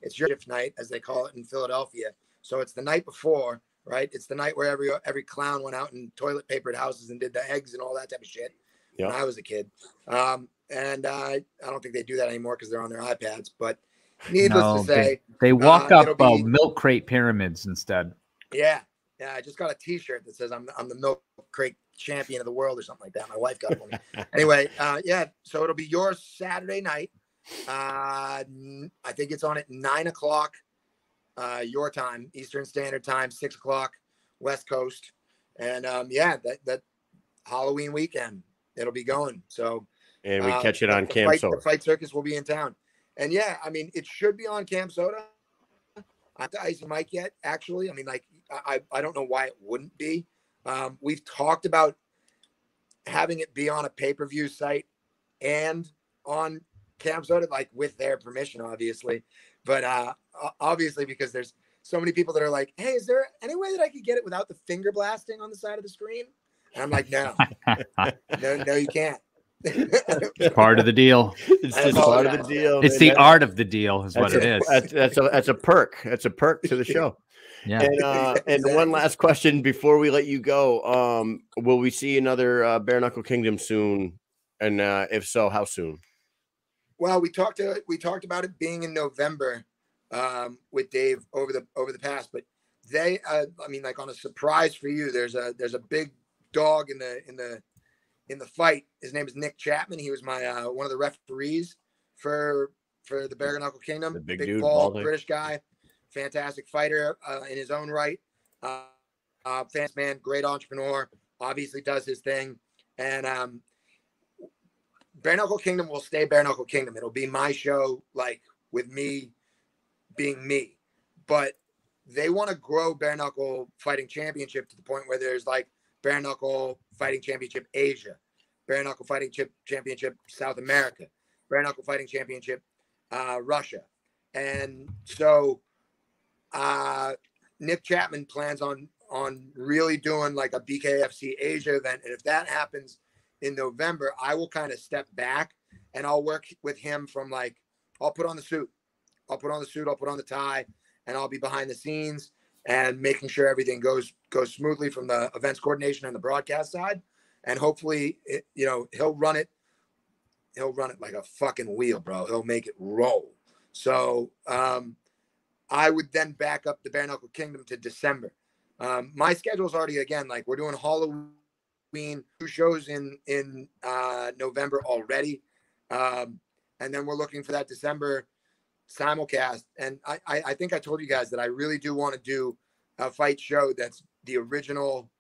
S3: It's your shift night, as they call it in Philadelphia. So it's the night before, right? It's the night where every every clown went out and toilet papered houses and did the eggs and all that type of shit.
S1: Yeah.
S3: When I was a kid, um, and uh, I don't think they do that anymore because they're on their iPads. But needless
S2: No,
S3: to say,
S2: They walk
S3: Uh,
S2: up
S3: it'll
S2: uh,
S3: be-
S2: milk crate pyramids instead.
S3: Yeah, yeah. I just got a T-shirt that says I'm I'm the milk crate champion of the world or something like that. My wife got it for me. anyway, uh, yeah. So it'll be your Saturday night. Uh, I think it's on at nine o'clock, uh, your time, Eastern Standard Time, six o'clock, West Coast, and um, yeah, that that Halloween weekend it'll be going. So
S1: and we
S3: uh,
S1: catch it on
S3: Camp
S1: Cam
S3: fight,
S1: Soda.
S3: The fight circus will be in town, and yeah, I mean it should be on CamSoda. Not to ice Mike yet, actually. I mean, like I I I don't know why it wouldn't be. Um, we've talked about having it be on a pay per view site and on Cam Soda, like with their permission, obviously. But uh, obviously, because there's so many people that are like, "Hey, is there any way that I could get it without the finger blasting on the side of the screen?" And I'm like, "No, no, no, you can't."
S2: Part of the deal.
S1: It's just part of the deal.
S2: It's
S1: man.
S2: the
S1: That-
S2: art of the deal, is what
S1: that's
S2: it
S1: a,
S2: is.
S1: That's, that's a that's a perk. That's a perk to the show.
S2: Yeah.
S1: And uh, and
S3: Exactly.
S1: one last question before we let you go. Um, will we see another uh, Bare Knuckle Kingdom soon? And uh, if so, how soon?
S3: Well, we talked to we talked about it being in November um, with Dave over the over the past, but they, uh, I mean, like on a surprise for you, there's a there's a big dog in the in the in the fight. His name is Nick Chapman. He was my uh, one of the referees for for the Bare Knuckle Kingdom.
S1: The big dude,
S3: bald
S1: bald head.
S3: British guy, fantastic fighter uh, in his own right. Uh, uh, fans man, great entrepreneur. Obviously does his thing, and um, Bare Knuckle Kingdom will stay Bare Knuckle Kingdom. It'll be my show, like with me being me. But they want to grow Bare Knuckle Fighting Championship to the point where there's like Bare Knuckle Fighting Championship Asia, Bare Knuckle Fighting Chip Championship South America, Bare Knuckle Fighting Championship uh, Russia. And so uh, Nick Chapman plans on on really doing like a BKFC Asia event. And if that happens in November, I will kind of step back and I'll work with him from like I'll put on the suit. I'll put on the suit, I'll put on the tie, and I'll be behind the scenes and making sure everything goes goes smoothly from the events coordination and the broadcast side. And hopefully, it, you know, he'll run it. He'll run it like a fucking wheel, bro. He'll make it roll. So um, I would then back up the Bare Knuckle Kingdom to December. Um, my schedule is already again like we're doing Halloween, two shows in in uh, November already, um, and then we're looking for that December simulcast. And I, I I think I told you guys that I really do want to do a fight show that's the original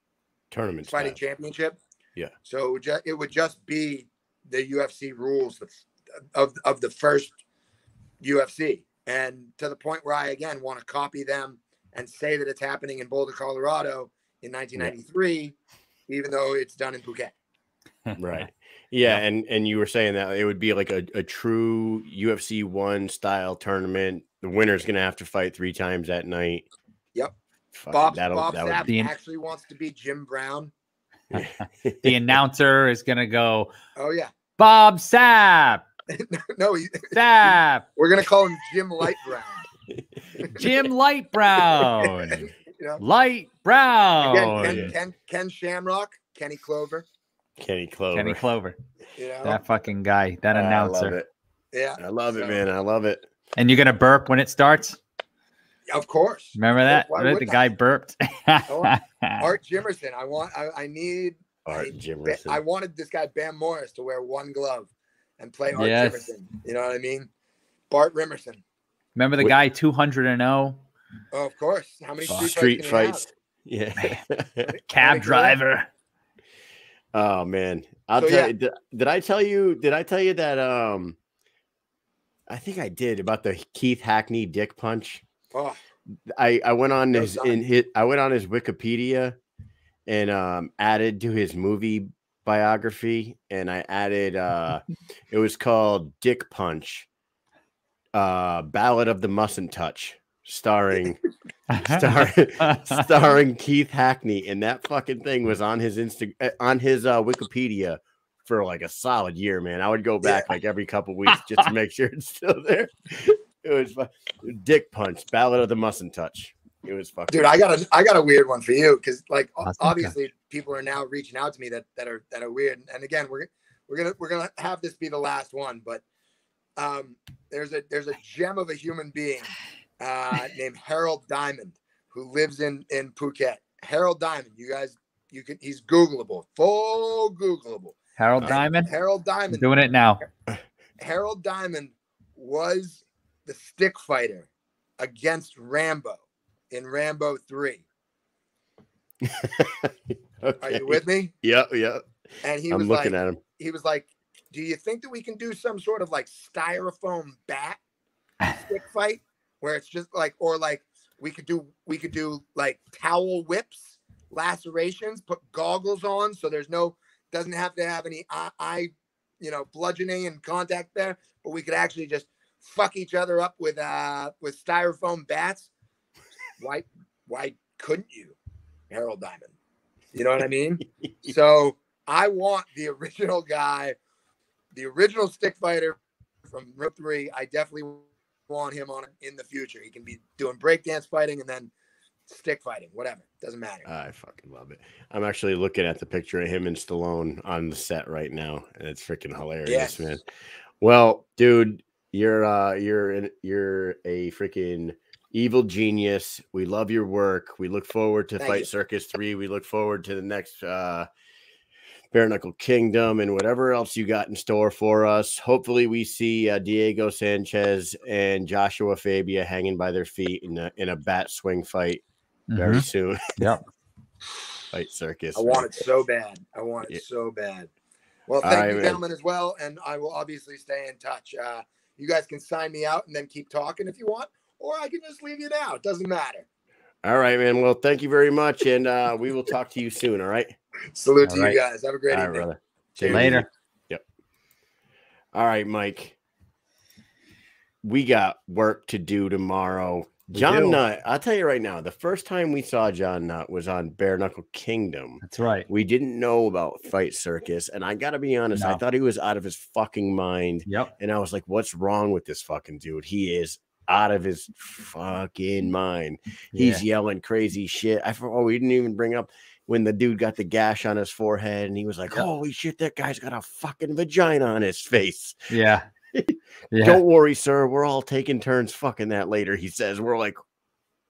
S1: Tournament
S3: fighting
S1: style.
S3: championship.
S1: Yeah.
S3: So it would, ju- it would just be the UFC rules of, of of the first UFC, and to the point where I again want to copy them and say that it's happening in Boulder, Colorado, in 1993, even though it's done in Phuket.
S1: right yeah and and you were saying that it would be like a, a true ufc one style tournament the winner's gonna have to fight three times that night
S3: Yep.
S1: Fuck,
S3: Bob
S1: that'll-
S3: Bob
S1: that would
S3: Sapp
S2: be-
S3: actually wants to be Jim Brown.
S2: The announcer is gonna go,
S3: Oh yeah,
S2: Bob Sapp,
S3: no, he,
S2: Sapp,
S3: we're gonna call him Jim Light Brown.
S2: Jim Light Brown,
S3: You know,
S2: Light Brown,
S3: again, Ken, Ken, Ken Shamrock, Kenny Clover.
S1: kenny clover
S2: Kenny Clover.
S3: You know,
S2: That fucking guy, that
S1: I love
S2: announcer.
S1: it
S3: yeah,
S1: i love it man i love it
S2: And you're gonna burp when it starts.
S3: Of course.
S2: Remember that?
S3: Why
S2: Right?
S3: wouldn't
S2: The
S3: I?
S2: guy burped.
S3: Art Jimerson. I want. I, I need.
S1: art
S3: I,
S1: jimerson
S3: I wanted this guy Bam Morris to wear one glove and play Art
S2: Yes.
S3: Jimerson. You know what I mean? Bart Rimerson.
S2: Remember the guy 200 and 0
S3: Oh, of course. How many street,
S1: street
S3: fights?
S1: fights
S3: can
S1: yeah
S2: cab driver.
S1: oh man i'll
S3: So,
S1: tell
S3: yeah.
S1: you did, did i tell you did i tell you that um i think i did about the keith hackney dick punch
S3: he have?
S1: I I went on his
S3: sign.
S1: in his I went on his Wikipedia and um added to his movie biography and I added uh it was called Dick Punch uh Ballad of the Mustn't Touch starring starring starring Keith Hackney and that fucking thing was on his Insta uh, on his uh Wikipedia for like a solid year man. I would go back like every couple weeks just to make sure it's still there. It was fu- Dick Punch Ballad of the Mustn't Touch. It was fucking
S3: Dude, I got a I got a weird one for you because like
S2: Awesome.
S3: obviously people are now reaching out to me that that are that are weird. And again, we're we're gonna we're gonna have this be the last one, but um there's a there's a gem of a human being uh named Harold Diamond who lives in in Phuket. Harold Diamond, you guys you can he's Googleable, full Googleable.
S2: Harold
S1: Uh,
S2: Diamond
S3: Harold Diamond
S2: doing it now.
S3: Harold Diamond was the stick fighter against Rambo in Rambo 3. Are you with me?
S1: yeah yeah
S3: And he
S1: I'm
S3: was
S1: looking
S3: like,
S1: at him
S3: he was like, "Do you think that we can do some sort of like styrofoam bat stick fight where it's just like, or like we could do, we could do like towel whips, lacerations, put goggles on so there's no, doesn't have to have any eye, eye you know, bludgeoning and contact there, but we could actually just fuck each other up with uh with styrofoam bats. Why, why couldn't you, Harold Diamond? You know what I mean? So I want the original guy, the original stick fighter from Rip 3. I definitely want him on in the future. He can be doing breakdance fighting and then stick fighting, whatever. Doesn't matter.
S1: I fucking love it. I'm actually looking at the picture of him and Stallone on the set right now, and it's freaking hilarious,
S3: Yes.
S1: man. Well, dude, you're uh you're an, you're a freaking evil genius. We love your work. We look forward to
S3: Thank
S1: Fight
S3: you.
S1: Circus 3. We look forward to the next uh Bare Knuckle Kingdom and whatever else you got in store for us. Hopefully, we see uh, Diego Sanchez and Joshua Fabia hanging by their feet in a in a bat swing fight very
S2: Mhm.
S1: soon.
S2: Yep.
S1: Fight Circus.
S3: I want it so bad. I want it
S1: Yeah.
S3: so bad. Well,
S1: All
S3: thank
S1: right,
S3: you,
S1: man.
S3: gentlemen, as well. And I will obviously stay in touch. Uh, you guys can sign me out and then keep talking if you want, or I can just leave you now. It doesn't matter.
S1: All right, man. Well, thank you very much, and uh, we will talk to you soon. All right.
S3: Salute
S2: All
S3: to
S2: right.
S3: you guys. Have a great
S1: All right,
S3: evening.
S1: brother.
S2: See you
S1: Take it easy.
S2: later.
S1: Yep. All right, Mike. We got work to do tomorrow.
S2: We
S1: Jon
S2: do.
S1: Nutt, I'll tell you right now, the first time we saw Jon Nutt was on Bare Knuckle Kingdom.
S2: That's right.
S1: We didn't know about Fight Circus. And I got to be honest, I thought he was out of his fucking mind.
S2: Yep.
S1: And I was like, what's wrong with this fucking dude? He is out of his fucking mind. He's yelling crazy shit. I. Oh, we didn't even bring up when the dude got the gash on his forehead, and he was like,
S2: Yeah.
S1: "Holy shit, that guy's got a fucking vagina on his face."
S2: yeah, yeah.
S1: Don't worry, sir. We're all taking turns fucking that later. He says. We're like,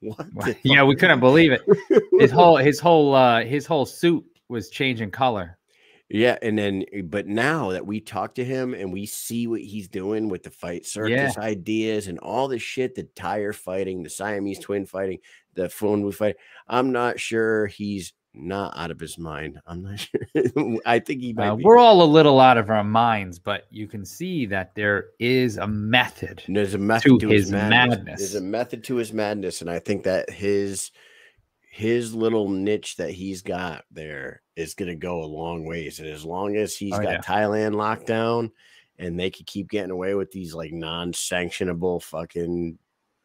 S1: what?
S2: yeah, we couldn't believe it. His whole his whole uh his whole suit was changing color.
S1: Yeah, and then eh, but now that we talk to him and we see what he's doing with the fight circus ideas and all the shit, the tire fighting, the Siamese twin fighting, the phone we fight, I'm not sure he's not out of his mind. I'm not sure. I think he might
S2: Uh, we're all a little out of our minds, but you can see that there is a method.
S1: And There's a method
S2: to
S1: to, his,
S2: his
S1: madness.
S2: madness.
S1: There's a method to his madness, and I think that his his little niche that he's got there is going to go a long ways. And as long as he's
S2: Oh,
S1: got
S2: yeah.
S1: Thailand locked down, and they could keep getting away with these like non-sanctionable fucking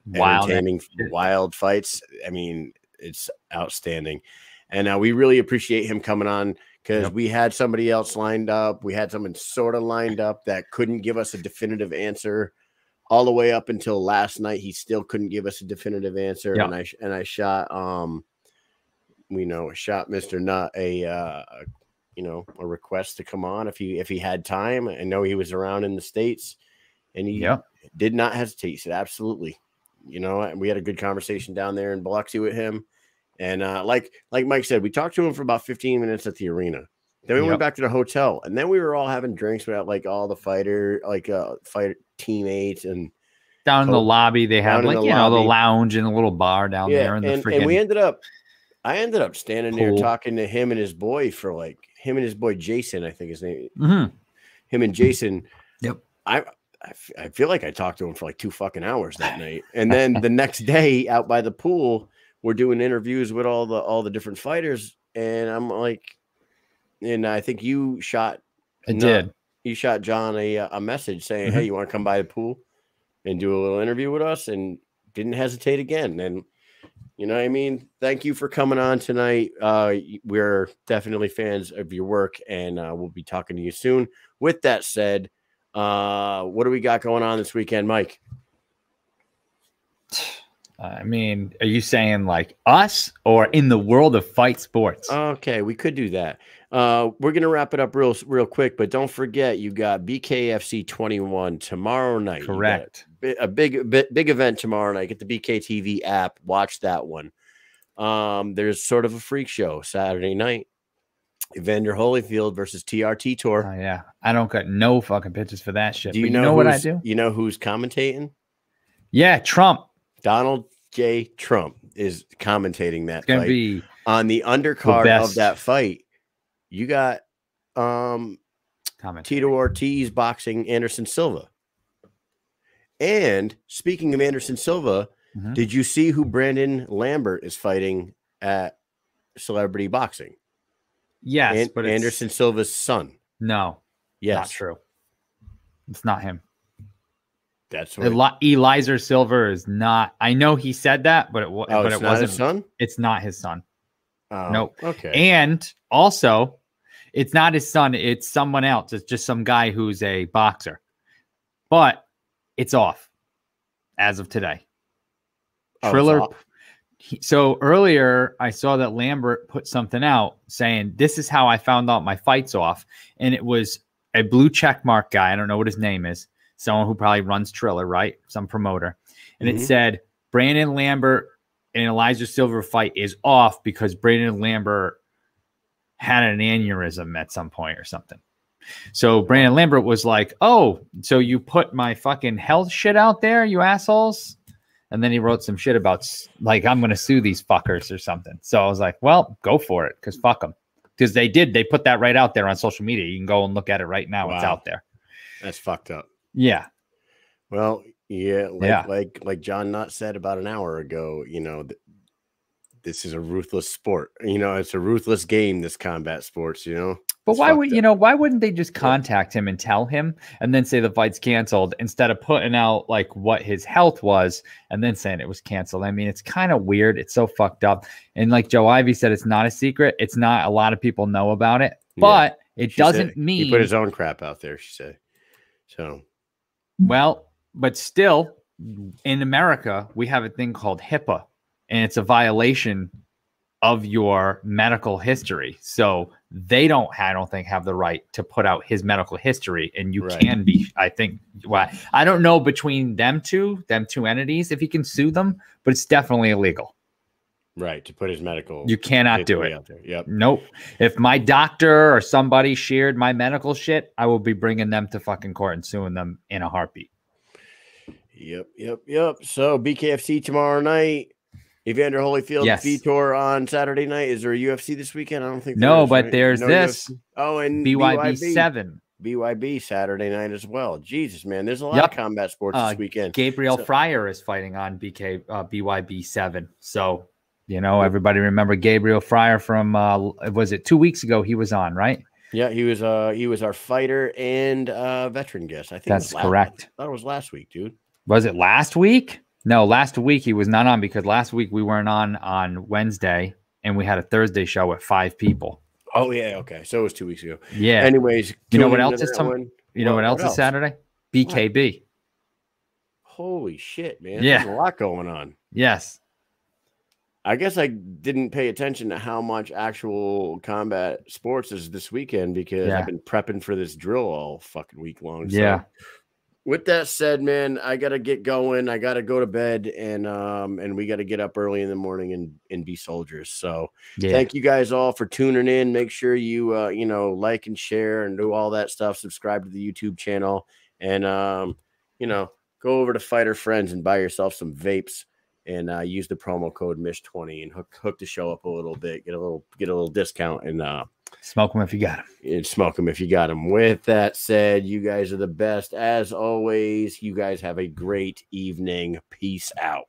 S2: Wild.
S1: entertaining wild fights. I mean, it's outstanding. And uh, we really appreciate him coming on because
S2: Yep.
S1: we had somebody else lined up. We had someone sort of lined up that couldn't give us a definitive answer all the way up until last night. He still couldn't give us a definitive answer.
S2: Yeah.
S1: And I and I shot um we know shot Mr. Nutt a uh you know a request to come on if he if he had time. I know he was around in the States and he
S2: Yeah.
S1: did not hesitate. He said, absolutely. You know, and we had a good conversation down there in Biloxi with him. And uh, like like Mike said, we talked to him for about 15 minutes at the arena. Then we
S2: Yep.
S1: went back to the hotel, and then we were all having drinks with like all the fighter, like uh fighter teammates, and
S2: Down in the lobby, they have like
S1: the
S2: you know the lounge and a little bar down
S1: yeah,
S2: there, and the
S1: and,
S2: freaking
S1: and we ended up, I ended up standing there talking to him and his boy for like him and his boy Jason, I think his name,
S2: Mhm.
S1: him and Jason.
S2: Yep.
S1: I I f- I feel like I talked to him for like two fucking hours that night, and then the next day out by the pool, we're doing interviews with all the all the different fighters, and I'm like, and I think you shot,
S2: I
S1: Nut-
S2: did.
S1: you shot Jon a uh, a message saying,
S2: Mhm.
S1: "Hey, you want to come by the pool and do a little interview with us?" And didn't hesitate again. And you know, what I mean, thank you for coming on tonight. Uh, we're definitely fans of your work, and uh, we'll be talking to you soon. With that said, uh, what do we got going on this weekend, Mike?
S2: I mean, are you saying like us or in the world of fight sports?
S1: Okay, we could do that. Uh, we're gonna wrap it up real real quick, but don't forget you got BKFC 21 tomorrow night.
S2: Correct.
S1: a big big, big event tomorrow night. Get the BKTV app, watch that one. Um, there's sort of a freak show Saturday night. Evander Holyfield versus TRT Tour.
S2: Oh, yeah, I don't got no fucking pitches for that shit.
S1: do you
S2: but
S1: know,
S2: what I do?
S1: You know who's commentating?
S2: Yeah, Trump.
S1: Donald J. Trump is commentating that
S2: It's
S1: fight.
S2: be
S1: on the undercard of that fight. You got um
S2: comment.
S1: Tito Ortiz boxing Anderson Silva. And speaking of Anderson Silva,
S2: Mhm.
S1: did you see who Brandon Lambert is fighting at Celebrity Boxing?
S2: Yes, but it's,
S1: Anderson Silva's son.
S2: No, not
S1: Yes,
S2: true. It's not him.
S1: that's what.
S2: Eli- Eliza Silver is not. I know he said that, but it
S1: oh,
S2: but
S1: it's
S2: it
S1: not
S2: wasn't.
S1: his son.
S2: It's not his son.
S1: Oh,
S2: Nope.
S1: Okay.
S2: And also, it's not his son. It's someone else. It's just some guy who's a boxer. But it's off as of today.
S1: Oh,
S2: Triller. he- so earlier, I saw that Lambert put something out saying, This is how I found out my fight's off. And it was a blue check mark guy. I don't know what his name is. Someone who probably runs Triller, right? Some promoter. And
S1: Mhm.
S2: it said, Brandon Lambert and Elijah Silver fight is off because Brandon Lambert had an aneurysm at some point or something. So Brandon Lambert was like, "Oh, so you put my fucking health shit out there, you assholes?" And then he wrote some shit about like I'm going to sue these fuckers or something. So I was like, "Well, go for it, because fuck them." Because they did, they put that right out there on social media. You can go and look at it right now. It's out there.
S1: That's fucked up.
S2: Yeah,
S1: Well, yeah, like
S2: Yeah.
S1: like like Jon Nutt said about an hour ago, you know, th- this is a ruthless sport. You know, it's a ruthless game. This combat sports, you know.
S2: but
S1: It's
S2: why would you know? Why wouldn't they just contact him and tell him, and then say the fight's canceled instead of putting out like what his health was and then saying it was canceled? I mean, it's kind of weird. It's so fucked up. And like Joe Ivy said, it's not a secret. It's not. A lot of people know about it,
S1: Yeah.
S2: but it
S1: She
S2: doesn't mean
S1: he put his own crap out there. She said, so
S2: Well, but still, mm-hmm. in America, we have a thing called HIPAA, and it's a violation of your medical history. So they don't, I don't think, have the right to put out his medical history, and you
S1: Right.
S2: can be. I think. Well, I don't know between them two, them two entities, if he can sue them, but it's definitely illegal.
S1: Right. To put his medical.
S2: You cannot do it.
S1: out there. Yep.
S2: Nope. If my doctor or somebody shared my medical shit, I will be bringing them to fucking court and suing them in a heartbeat.
S1: Yep. Yep. Yep. So BKFC tomorrow night. Evander Holyfield
S2: Yes.
S1: Vitor on Saturday night. Is there a UFC this weekend? I don't think.
S2: No,
S1: is,
S2: but
S1: right?
S2: there's
S1: No
S2: this.
S1: UFC? Oh, and
S2: BYB seven.
S1: BYB Saturday night as well. Jesus, man, there's a lot
S2: Yep.
S1: of combat sports
S2: Uh,
S1: this weekend.
S2: Gabriel
S1: So-
S2: Fryer is fighting on BK uh, BYB seven. So you know, everybody remember Gabriel Fryer from uh, was it two weeks ago? He was on, right?
S1: Yeah, he was. Uh, he was our fighter and uh, veteran guest. I think
S2: That's correct.
S1: I thought it was last week, dude.
S2: Was it last week? No, last week he was not on because last week we weren't on on Wednesday and we had a Thursday show with five people.
S1: Oh yeah, okay. So it was two weeks ago.
S2: Yeah.
S1: Anyways,
S2: You know what else is
S1: one.
S2: you know
S1: what-
S2: what else
S1: what
S2: is
S1: else?
S2: Saturday? BKB.
S1: Holy shit, man!
S2: Yeah.
S1: There's a lot going on.
S2: Yes.
S1: I guess I didn't pay attention to how much actual combat sports is this weekend because
S2: Yeah.
S1: I've been prepping for this drill all fucking week long. So
S2: Yeah.
S1: With that said, man, I gotta get going. I gotta go to bed and um and we gotta get up early in the morning and and be soldiers. So
S2: Yeah.
S1: thank you guys all for tuning in. Make sure you uh you know like and share and do all that stuff. Subscribe to the YouTube channel and um you know go over to Fighter Friends and buy yourself some vapes and uh, use the promo code Mish20 and hook hook the show up a little bit. Get a little get a little discount and uh
S2: Smoke them if you got them.
S1: and smoke them if you got them. With that said, you guys are the best as always. You guys have a great evening. Peace out.